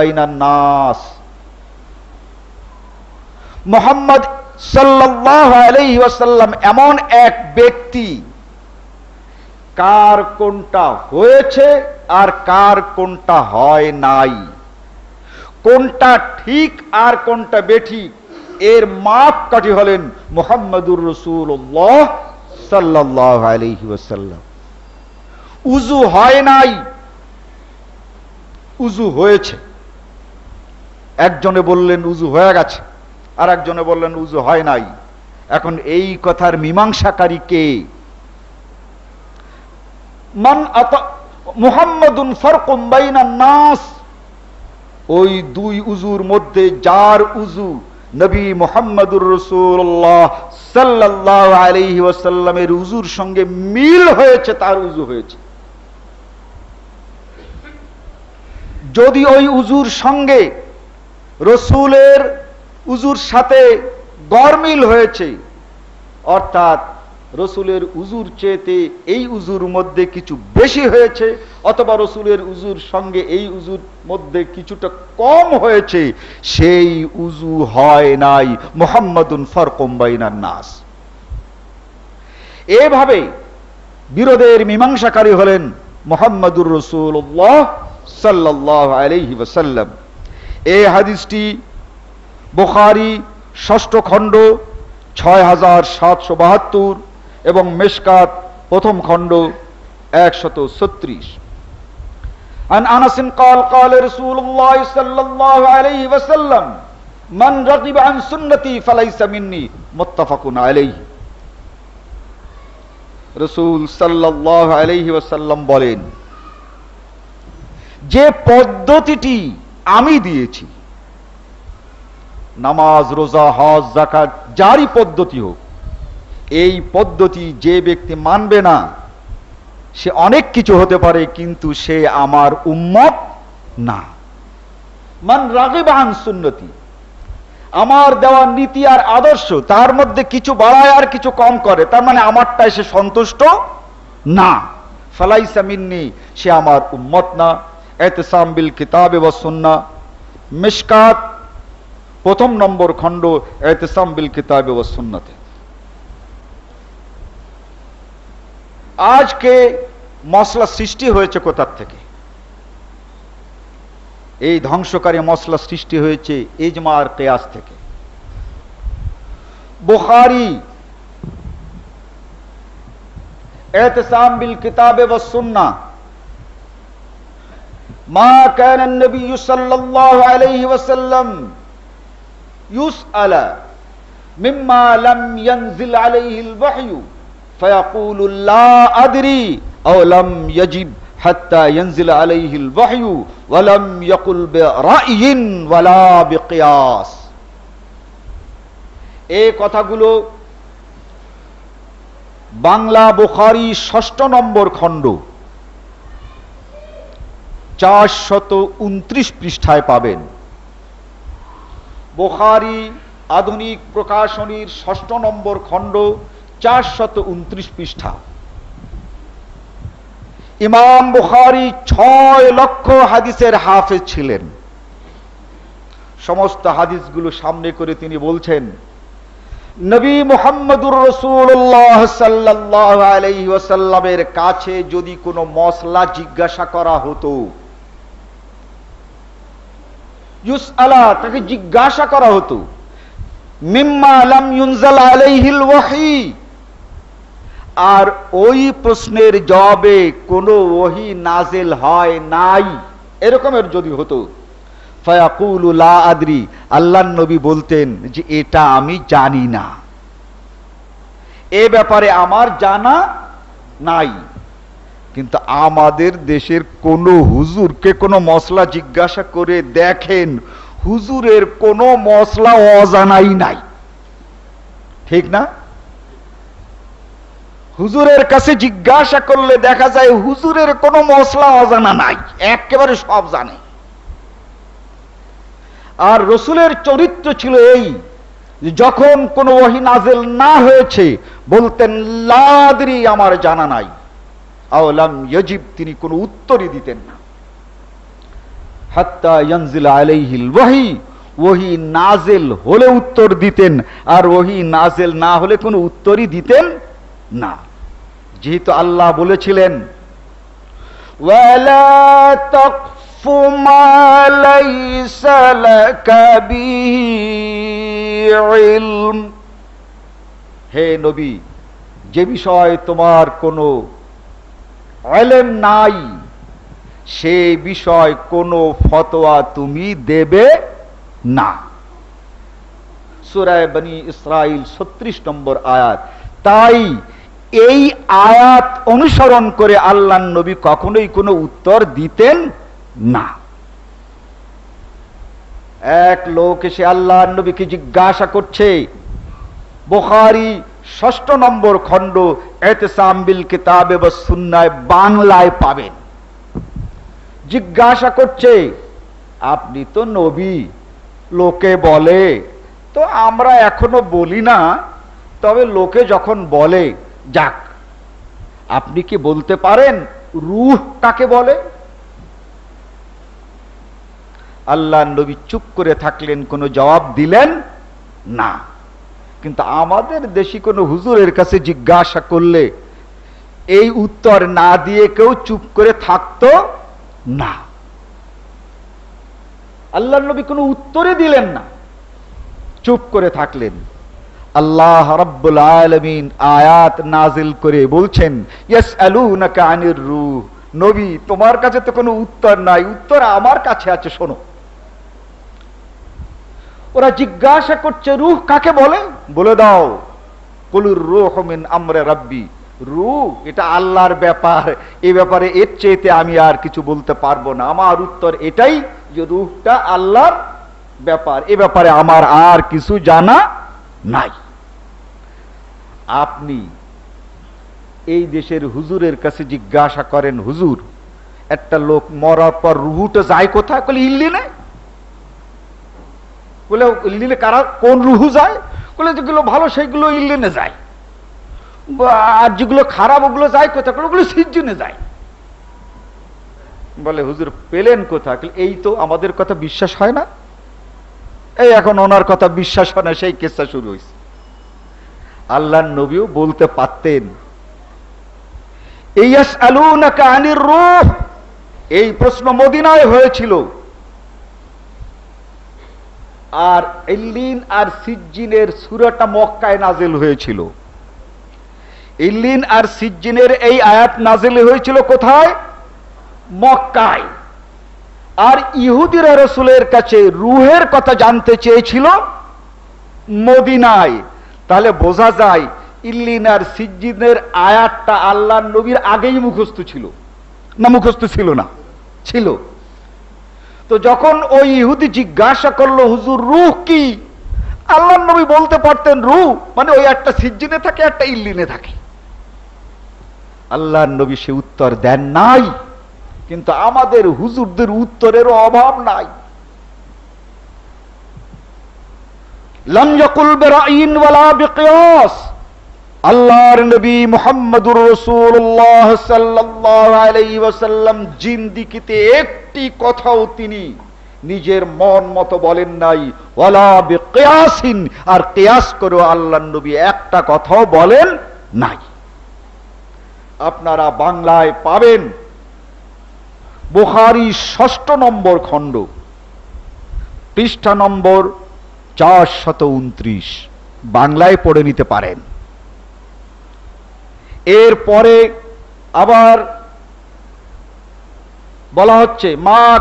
মোহাম্মদ সাল্লাহ আলহি এমন এক ব্যক্তি, কার কোনটা হয়েছে আর কার কোনটা হয় নাই, কোনটা ঠিক আর কোনটা বেঠিক, এর মাপ কাঠি হলেন মোহাম্মদুর রসুল্লাহ সাল্লাহ আলহি ওসাল্লাম উজু হয় নাই উজু হয়েছে। একজনে বললেন উজু হয়ে গেছে। আর একজনে বললেন, উজু হয় নাই। এখন এই কথার মীমাংসাকারী কে? নাস। ওই দুই উজুর মধ্যে যার উজু নবী মোহাম্মদুর রসুল্লাহ সাল্লাহ আলহি উজুর সঙ্গে মিল হয়েছে, তার উজু হয়েছে। যদি ওই উজুর সঙ্গে রসুলের উজুর সাথে গরমিল হয়েছে। অর্থাৎ রসুলের উজুর চেয়েতে এই উজুর মধ্যে কিছু বেশি হয়েছে, অথবা রসুলের উজুর সঙ্গে এই উজুর মধ্যে কিছুটা কম হয়েছে, সেই উজু হয় নাই। মোহাম্মদুন ফরকম্বাইনার নাস। এভাবে বিরোধের মীমাংসাকারী হলেন মোহাম্মদুর রসুল্লাহ সাল্লাহ আলহি এই হাদিসটি বুখারি ষষ্ঠ খণ্ড ছয় হাজার সাতশো বাহাত্তর এবং মেশকাত প্রথম খণ্ড একশত ছত্রিশ عن انس قال قال رسول الله صلى الله عليه وسلم من رغب عن سنتي فليس مني متفق عليه রসুল সাল্লাহ আলহি ওসাল্লাম বলেন যে পদ্ধতিটি আমি দিয়েছি নামাজ, রোজা, হজ জাকাত যারই পদ্ধতি হোক, এই পদ্ধতি যে ব্যক্তি মানবে না, সে অনেক কিছু হতে পারে, কিন্তু সে আমার উম্মত না। মান রাগিবান সুন্নতি, আমার দেওয়া নীতি আর আদর্শ, তার মধ্যে কিছু বাড়ায় আর কিছু কম করে, তার মানে আমারটাই সে সন্তুষ্ট না। ফালাইসা মিন্নি, সে আমার উম্মত না। এতেসাম বিল কিতাব এবং সুন্না, মিশকাত প্রথম নম্বর খণ্ড এতেসাম বিল কিতাবে ও সুন্নতে। আজকে মশলা সৃষ্টি হয়েছে কোথার থেকে? এই ধ্বংসকারী মশলা সৃষ্টি হয়েছে ইজমার কেয়াস থেকে। বুখারি এতসাম বিল কিতাবে ও সুন্না। মা কেন নবী সাল্লাহ আলাইহি এই কথাগুলো বাংলা বুখারি ষষ্ঠ নম্বর খণ্ড চারশত উনত্রিশ পৃষ্ঠায় পাবেন। বোখারি আধুনিক প্রকাশনীর ষষ্ঠ নম্বর খণ্ড, চারশত উনত্রিশ পৃষ্ঠা। ইমাম বুখারি ছয় লক্ষ হাদিসের হাফেজ ছিলেন। সমস্ত হাদিসগুলো সামনে করে তিনি বলছেন, নবী মোহাম্মদুর রসুল্লাহ সাল্লাহ আলহি কাছে যদি কোনো মশলা জিজ্ঞাসা করা হতো ইউস আলা তাকে জিজ্ঞাসা করা হতো। আর ওই প্রশ্নের জবাবে কোনো ওহি নাজেল হয় নাই। এরকমের যদি হতো। আদরি। আল্লাহ নবী বলতেন যে, এটা আমি জানি না। এ ব্যাপারে আমার জানা নাই। কিন্তু আমাদের দেশের কোন হুজুরকে কোনো মশলা জিজ্ঞাসা করে দেখেন, হুজুরের কোনো মশলা অজানাই নাই। ঠিক না? হুজুরের কাছে জিজ্ঞাসা করলে দেখা যায় হুজুরের কোনো মশলা অজানা নাই, একেবারে সব জানে। আর রসুলের চরিত্র ছিল এই যখন কোনো ওহি নাজেল না হয়েছে, বলতেন, লাদরি আমার জানা নাই। আওলাম ইয়জিব, তিনি কোনো উত্তরই দিতেন না। হাত্তা ইয়ানজিল আলাইহিল ওয়াহি ওহি নাজেল হলে উত্তর দিতেন, আর ওহি নাজেল না হলে কোনো উত্তরই দিতেন না। যেহেতু আল্লাহ বলেছিলেন, ওয়ালা তাকফু মা লাইসা লাকা বিহি ইলম হে নবী, যে বিষয় তোমার কোনো এলেম নাই, সে বিষয় কোনো ফতোয়া তুমি দেবে না। সুরায় বনি ইসরাইল ছত্রিশ নম্বর আয়াত, তাই এই আয়াত অনুসরণ করে আল্লাহ নবী কখনোই কোনো উত্তর দিতেন না। এক লোক এসে আল্লাহ নবীকে জিজ্ঞাসা করছে, বোখারি ষষ্ঠ নম্বর খণ্ড এতেসাম্বিল কিতাবে বা সুন্নায় বাংলায় পাবেন। জিজ্ঞাসা করছে, আপনি তো নবী, লোকে বলে, তো আমরা এখনও বলি না, তবে লোকে যখন বলে, যাক, আপনি কি বলতে পারেন, রুহ কাকে বলে? আল্লাহ নবী চুপ করে থাকলেন, কোনো জবাব দিলেন না। কিন্তু আমাদের দেশি কোনো হুজুরের কাছে জিজ্ঞাসা করলে এই উত্তর না দিয়ে কেউ চুপ করে থাকতো না। আল্লাহ নবী কোনো উত্তরে দিলেন না। চুপ করে থাকলেন। আল্লাহ রব্বুল আলমিন আয়াত নাজিল করে বলছেন ইয়েস আলুনাকা আনির রূহ। নবী, তোমার কাছে তো কোনো উত্তর নাই। উত্তর আমার কাছে আছে, শোনো। ওরা জিজ্ঞাসা করছে, রুহ কাকে বলে? বলে দাও, কলুর আমরে রাব্বি। রুহ, এটা আল্লাহর ব্যাপার। এ ব্যাপারে এর চেয়েতে আমি আর কিছু বলতে পারব না। আমার উত্তর এটাই যে রুহটা আল্লাহর ব্যাপার। এ ব্যাপারে আমার আর কিছু জানা নাই। আপনি এই দেশের হুজুরের কাছে জিজ্ঞাসা করেন, হুজুর, একটা লোক মরার পর রুহুটা যায় কোথায়? ইল্লি ইল্লিনে? বলে ইল্লিনে কারা, কোন রুহু যায়? বলে, যেগুলো ভালো, সেইগুলো ইল্লিনে যায়। আর যেগুলো খারাপ, ওগুলো যায় কোথায়? ওগুলো সিজ্জিনে যায়। বলে, হুজুর, পেলেন কোথা এই তো আমাদের কথা বিশ্বাস হয় না। এই এখন ওনার কথা বিশ্বাস হয় না, সেই কেসা শুরু হয়েছে আল্লাহ নবীও বলতে পারতেন এই প্রশ্ন মদিনায় হয়েছিল। আর ইল্লিন আর সিজ্জিনের সুরাটা মক্কায় নাজেল হয়েছিল। ইল্লিন আর সিজ্জিনের এই আয়াত নাজেল হয়েছিল কোথায়? মক্কায়। আর ইহুদিরা রসুলের কাছে রুহের কথা জানতে চেয়েছিল মদিনায়। তাহলে বোঝা যায় ইল্লিন আর সিজ্জিনের আয়াতটা আল্লাহ নবীর আগেই মুখস্থ ছিল। না, মুখস্থ ছিল না, ছিল। তো যখন ওই ইহুদি জিজ্ঞাসা করল, হুজুর, রুহ কি? আল্লাহ নবী বলতে পারতেন, রুহ মানে ওই একটা সিজ্জিনে থাকে, একটা ইল্লিনে থাকে। আল্লাহ নবী সে উত্তর দেন নাই, কিন্তু আমাদের হুজুরদের উত্তরেরও অভাব নাই। লম ইয়াকুল বিরাইন ওয়ালা বিকিয়াস। আল্লাহর নবী মুহাম্মদুর আলাইহি ওয়াসাল্লাম জিন্দিগিতে একটি কথাও তিনি নিজের মন মতো বলেন নাই। ওয়ালা বিকিয়াসিন, আর কেয়াস করে আল্লাহর নবী একটা কথাও বলেন নাই। আপনারা বাংলায় পাবেন বুখারি ষষ্ঠ নম্বর খণ্ড, পৃষ্ঠা নম্বর চারশত উনত্রিশ। বাংলায় পড়ে নিতে পারেন। এর পরে আবার বলা হচ্ছে, মা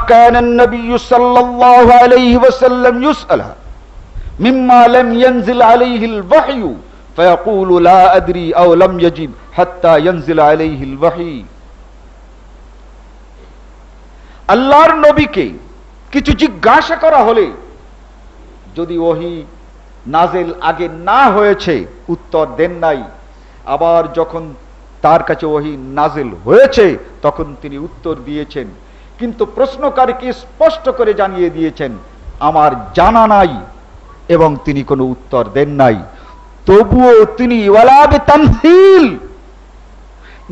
আলাইহি আল্লাহর নবীকে কিছু জিজ্ঞাসা করা হলে যদি ওহি নাজেল আগে না হয়েছে, উত্তর দেন নাই আবার যখন তার কাছে ওহি নাজেল হয়েছে, তখন তিনি উত্তর দিয়েছেন। কিন্তু প্রশ্নকারীকে স্পষ্ট করে জানিয়ে দিয়েছেন, আমার জানা নাই এবং তিনি কোনো উত্তর দেন নাই। তবুও তিনি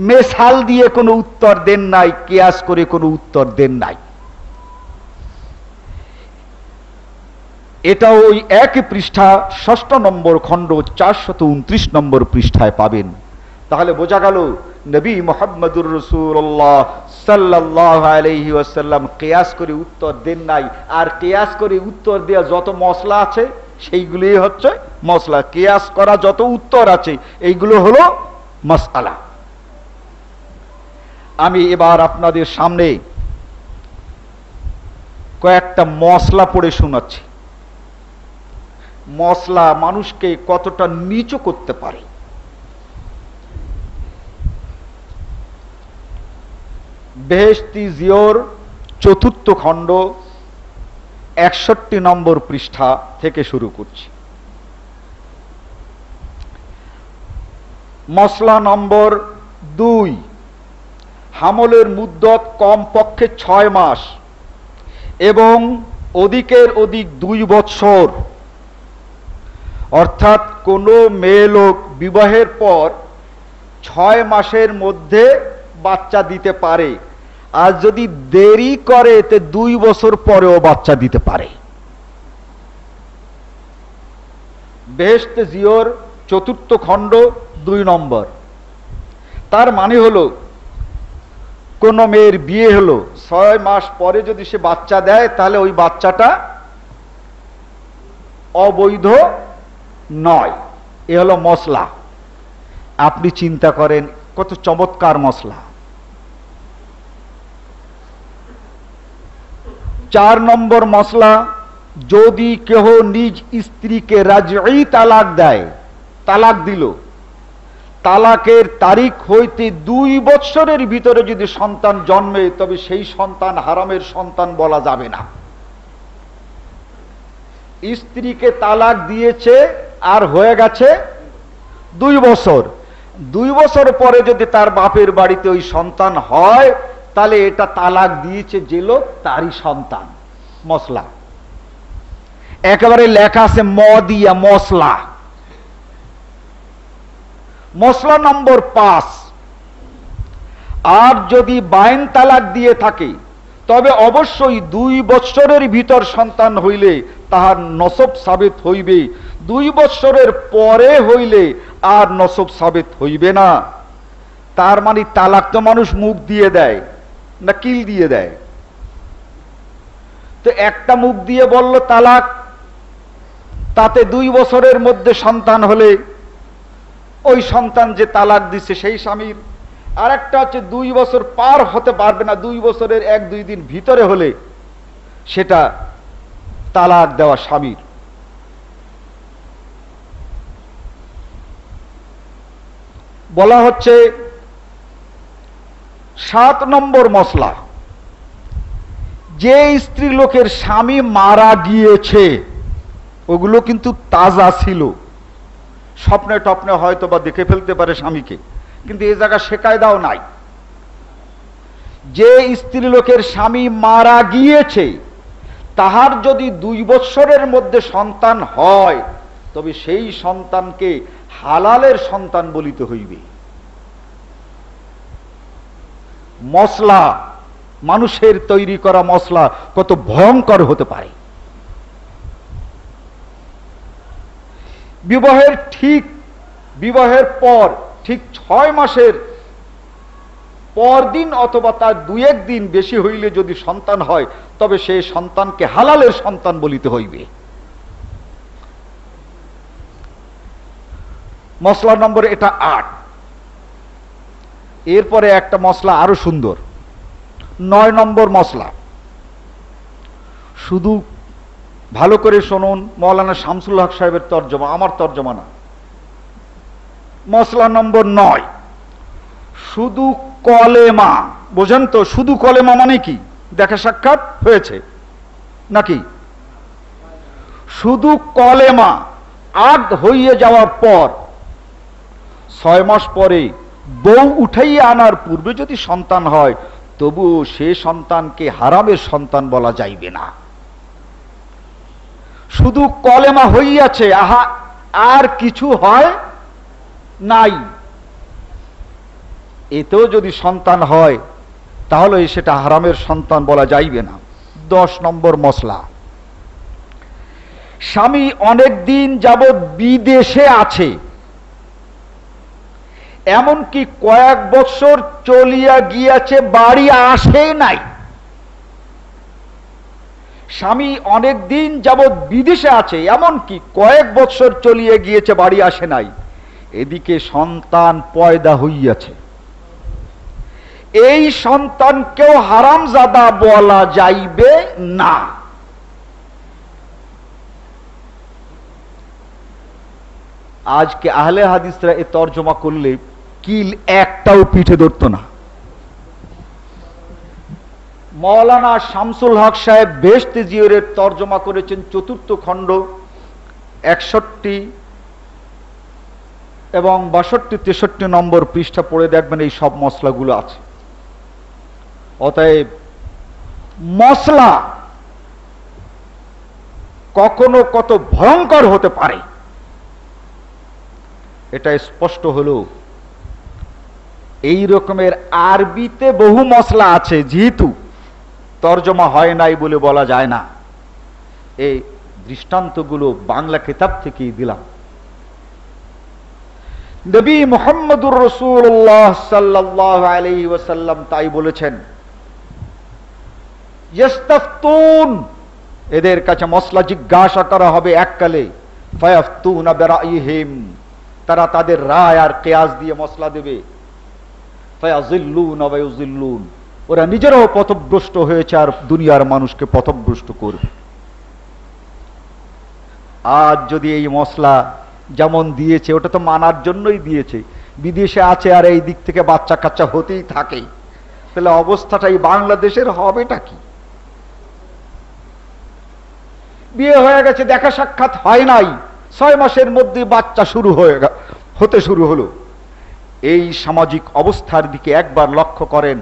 মেশাল দিয়ে কোনো উত্তর দেন নাই, কেয়াস করে কোনো উত্তর দেন নাই। এটা ওই এক পৃষ্ঠা, ষষ্ঠ নম্বর খণ্ড, চারশত উনত্রিশ নম্বর পৃষ্ঠায় পাবেন। তাহলে বোঝা গেল, নবী মোহাম্মদুর রসুল্লাহ সাল্লাহ আলহি ওয়াসাল্লাম কেয়াস করে উত্তর দেন নাই। আর কেয়াস করে উত্তর দেওয়া যত মশলা আছে সেইগুলি হচ্ছে মশলা কেয়াস করা যত উত্তর আছে, এইগুলো হলো মশালা আমি এবার আপনাদের সামনে কয়েকটা মশলা পড়ে শোনাচ্ছি। মশলা মানুষকে কতটা নিচু করতে পারে। বেহেস্তি জিওর চতুর্থ খণ্ড একষট্টি নম্বর পৃষ্ঠা থেকে শুরু করছি। মশলা নম্বর দুই, হামলের মুদ্দত কম পক্ষে ছয় মাস এবং অধিকের অধিক দুই বৎসর। অর্থাৎ কোনো মেয়ে লোক বিবাহের পর ছয় মাসের মধ্যে বাচ্চা দিতে পারে। আর যদি দেরি করে তে দুই বছর পরেও বাচ্চা দিতে পারে। বেহেস্ত জিওর চতুর্থ খণ্ড দুই নম্বর। তার মানে হলো, কোন মেয়ের বিয়ে হলো, ছয় মাস পরে যদি সে বাচ্চা দেয়, তাহলে ওই বাচ্চাটা অবৈধ নয়। এ হলো মশলা আপনি চিন্তা করেন, কত চমৎকার মশলা চার নম্বর মশলা যদি কেহ নিজ স্ত্রীকে রাজি তালাক দেয়, তালাক দিল। তালাকের তারিখ হইতে দুই বৎসরের ভিতরে যদি সন্তান জন্মে, তবে সেই সন্তান হারামের সন্তান বলা যাবে না। স্ত্রীকে তালাক দিয়েছে আর হয়ে গেছে দুই বছর। দুই বছর পরে যদি তার বাপের বাড়িতে ওই সন্তান হয়, তাহলে এটা তালাক দিয়েছে যে লোক, তারই সন্তান। মশলা। একেবারে লেখা আছে মদিয়া, মশলা। মশলা নম্বর পাঁচ। আর যদি বাইন তালাক দিয়ে থাকে, তবে অবশ্যই দুই বৎসরের ভিতর সন্তান হইলে তাহার নসব সাবেত হইবে। দুই বৎসরের পরে হইলে আর নসব সাবেত হইবে না। তার মানে তালাক তো মানুষ মুখ দিয়ে দেয়, না কিল দিয়ে দেয়। তো একটা মুখ দিয়ে বলল তালাক, তাতে দুই বছরের মধ্যে সন্তান হলে ওই সন্তান যে তালাক দিছে সেই স্বামীর। আর একটা হচ্ছে দুই বছর পার হতে পারবে না, দুই বছরের এক দুই দিন ভিতরে হলে সেটা তালাক দেওয়া স্বামীর। বলা হচ্ছে সাত নম্বর মশলা। যে স্ত্রী লোকের স্বামী মারা গিয়েছে, ওগুলো কিন্তু তাজা ছিল। স্বপ্নে টপ্নে হয়তো বা দেখে ফেলতে পারে স্বামীকে, কিন্তু এ জায়গা শেখায়দাও নাই। যে স্ত্রী লোকের স্বামী মারা গিয়েছে, তাহার যদি দুই বৎসরের মধ্যে সন্তান হয়, তবে সেই সন্তানকে হালালের সন্তান বলিতে হইবে। মশলা মানুষের তৈরি করা মশলা কত ভয়ঙ্কর হতে পারে। বিবাহের ঠিক, বিবাহের পর, ঠিক ছয় মাসের পর দিন অথবা তার দু এক দিন বেশি হইলে যদি সন্তান হয়, তবে সেই সন্তানকে হালালের সন্তান বলিতে হইবে। মশলা নম্বর এটা আট। এরপরে একটা মশলা আরও সুন্দর। নয় নম্বর মশলা শুধু ভালো করে শুনুন, মৌলানা শামসুল হক সাহেবের তর্জমা, আমার তর্জমা না। মশলা নম্বর নয়। শুধু কলেমা। বোঝেন তো, শুধু কলেমা মানে কি? দেখা সাক্ষাৎ হয়েছে। নাকি? শুধু কলেমা। আগ হইয়ে যাওয়ার পর ছয় মাস পরে বউ উঠাইয়ে আনার পূর্বে যদি সন্তান হয় তবু সে সন্তানকে হারামের সন্তান বলা যাইবে না। শুধু কলেমা হইয়াছে, আহা, আর কিছু হয় নাই। এতেও যদি সন্তান হয়, তাহলে সেটা হারামের সন্তান বলা যাইবে না। দশ নম্বর মশলা স্বামী অনেক দিন যাবৎ বিদেশে আছে। এমনকি কয়েক বছর চলিয়া গিয়াছে, বাড়ি আসে নাই। স্বামী অনেক দিন যাবৎ বিদেশে আছে, এমনকি কয়েক বছর চলিয়ে গিয়েছে, বাড়ি আসে নাই। এদিকে সন্তান পয়দা হইয়াছে। এই সন্তানকেও হারামজাদা বলা যাইবে না। আজকে আহলে হাদিসরা এ তর্জমা করলে কিল একটাও পিঠে ধরত না। মৌলানা শামসুল হক সাহেব বেশতে জিয়রের তর্জমা করেছেন চতুর্থ খণ্ড একষট্টি এবং বাষট্টি তেষট্টি নম্বর পৃষ্ঠা পড়ে দেখবেন এই সব মশলাগুলো আছে। অতএব মশলা কখনো কত ভয়ঙ্কর হতে পারে। এটা স্পষ্ট হলো এই রকমের আরবিতে বহু মশলা আছে, যেহেতু তর্জমা হয় নাই বলে বলা যায় না। এই দৃষ্টান্তগুলো বাংলা কিতাব থেকেই দিলাম। নবী মোহাম্মদুর রসুল্লাহ সাল্লাহ আলী ওসাল্লাম তাই বলেছেন এদের কাছে মশলা জিজ্ঞাসা করা হবে এককালে, ফায়াফতুন তারা তাদের রায় আর কেয়াস দিয়ে মশলা দেবে। ওরা নিজেরাও পথভ্রষ্ট হয়েছে আর দুনিয়ার মানুষকে পথভ্রষ্ট করবে। আজ যদি এই মশলা যেমন দিয়েছে, ওটা তো মানার জন্যই দিয়েছে। বিদেশে আছে আর এই দিক থেকে বাচ্চা কাচ্চা হতেই থাকে। তাহলে অবস্থাটা এই বাংলাদেশের হবেটা কি? বিয়ে হয়ে গেছে, দেখা সাক্ষাৎ হয় নাই। ছয় মাসের মধ্যে বাচ্চা শুরু হয়ে হতে শুরু হলো। এই সামাজিক অবস্থার দিকে একবার লক্ষ্য করেন।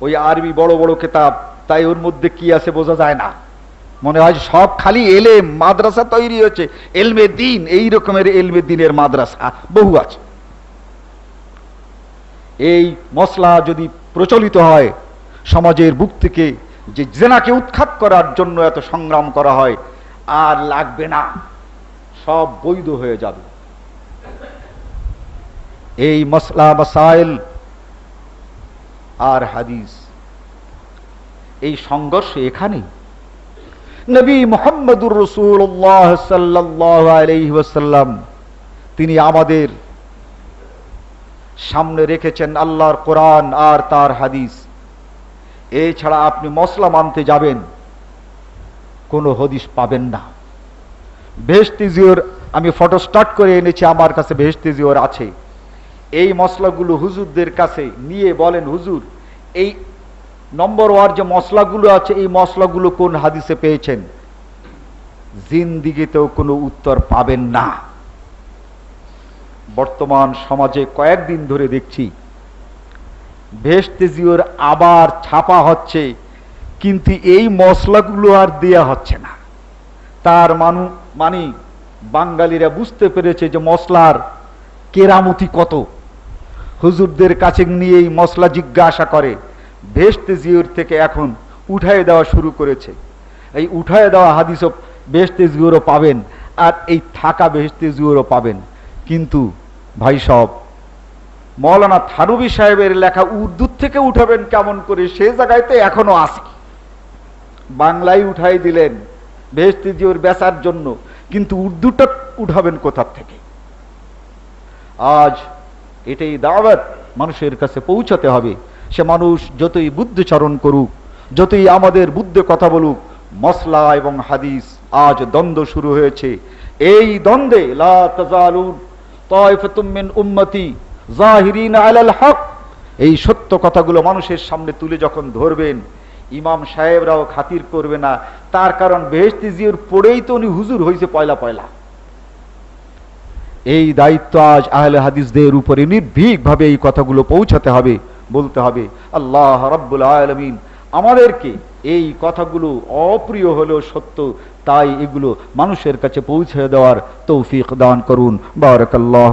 ওই আরবি বড় বড় কেতাব, তাই ওর মধ্যে কি আছে বোঝা যায় না। মনে হয় সব খালি এলে মাদ্রাসা তৈরি হচ্ছে এলমে দিন, এই রকমের এলমে দিনের মাদ্রাসা বহু আছে। এই মশলা যদি প্রচলিত হয়, সমাজের বুক থেকে যে জেনাকে উৎখাত করার জন্য এত সংগ্রাম করা হয়, আর লাগবে না। সব বৈধ হয়ে যাবে। এই মশলা মাসাইল আর হাদিস। এই সংঘর্ষ এখানেই। নবী মোহাম্মদুর রসুল্লাহ সাল্লাহ তিনি আমাদের সামনে রেখেছেন আল্লাহর কোরআন আর তার হাদিস। এছাড়া আপনি মশলা মানতে যাবেন, কোনো হদিস পাবেন না। ভেস্তিজিওর আমি ফটো স্টার্ট করে এনেছি, আমার কাছে ভেস্তিজিওর আছে। এই মশলাগুলো হুজুরদের কাছে নিয়ে বলেন, হুজুর, এই নম্বর ওয়ার যে মশলাগুলো আছে, এই মশলাগুলো কোন হাদিসে পেয়েছেন? জিন্দিগিতেও কোনো উত্তর পাবেন না। বর্তমান সমাজে কয়েকদিন ধরে দেখছি, ভেস্তেজিওর আবার ছাপা হচ্ছে, কিন্তু এই মশলাগুলো আর দেয়া হচ্ছে না। তার মানু মানে বাঙালিরা বুঝতে পেরেছে যে মশলার কেরামতি কত। হুজুরদের কাছে নিয়ে এই মশলা জিজ্ঞাসা করে ভেস্তেজিওর থেকে এখন উঠায় দেওয়া শুরু করেছে। এই উঠায় দেওয়া হাদিসও বেহস্তেজিওরও পাবেন আর এই থাকা বেহস্তেজিওরও পাবেন। কিন্তু ভাই সব মৌলানা থানবী সাহেবের লেখা উর্দুর থেকে উঠাবেন কেমন করে, সে জায়গায় তো এখনও আছে। বাংলায় উঠাই দিলেন বেহস্তিজিওর বেচার জন্য, কিন্তু উর্দুটা উঠাবেন কোথার থেকে? আজ এটাই দাওয়াত। মানুষের কাছে পৌঁছাতে হবে। সে মানুষ যতই বুদ্ধচারণ করুক, যতই আমাদের বুদ্ধে কথা বলুক, মসলা এবং হাদিস আজ দ্বন্দ্ব শুরু হয়েছে। এই দ্বন্দ্বে উম্মতি জাহিরিন হক। এই সত্য কথাগুলো মানুষের সামনে তুলে যখন ধরবেন, ইমাম সাহেবরাও খাতির করবে না। তার কারণ বেহেস্তি জিওর পড়েই তো উনি হুজুর হয়েছে পয়লা পয়লা। এই দায়িত্ব আজ আহলে হাদিসদের উপরে নির্ভীকভাবে এই কথাগুলো পৌঁছাতে হবে, বলতে হবে, আল্লাহ রব্বুল আলমিন আমাদেরকে এই কথাগুলো অপ্রিয় হলেও সত্য, তাই এগুলো মানুষের কাছে পৌঁছে দেওয়ার তৌফিক দান করুন। বারকাল্লাহ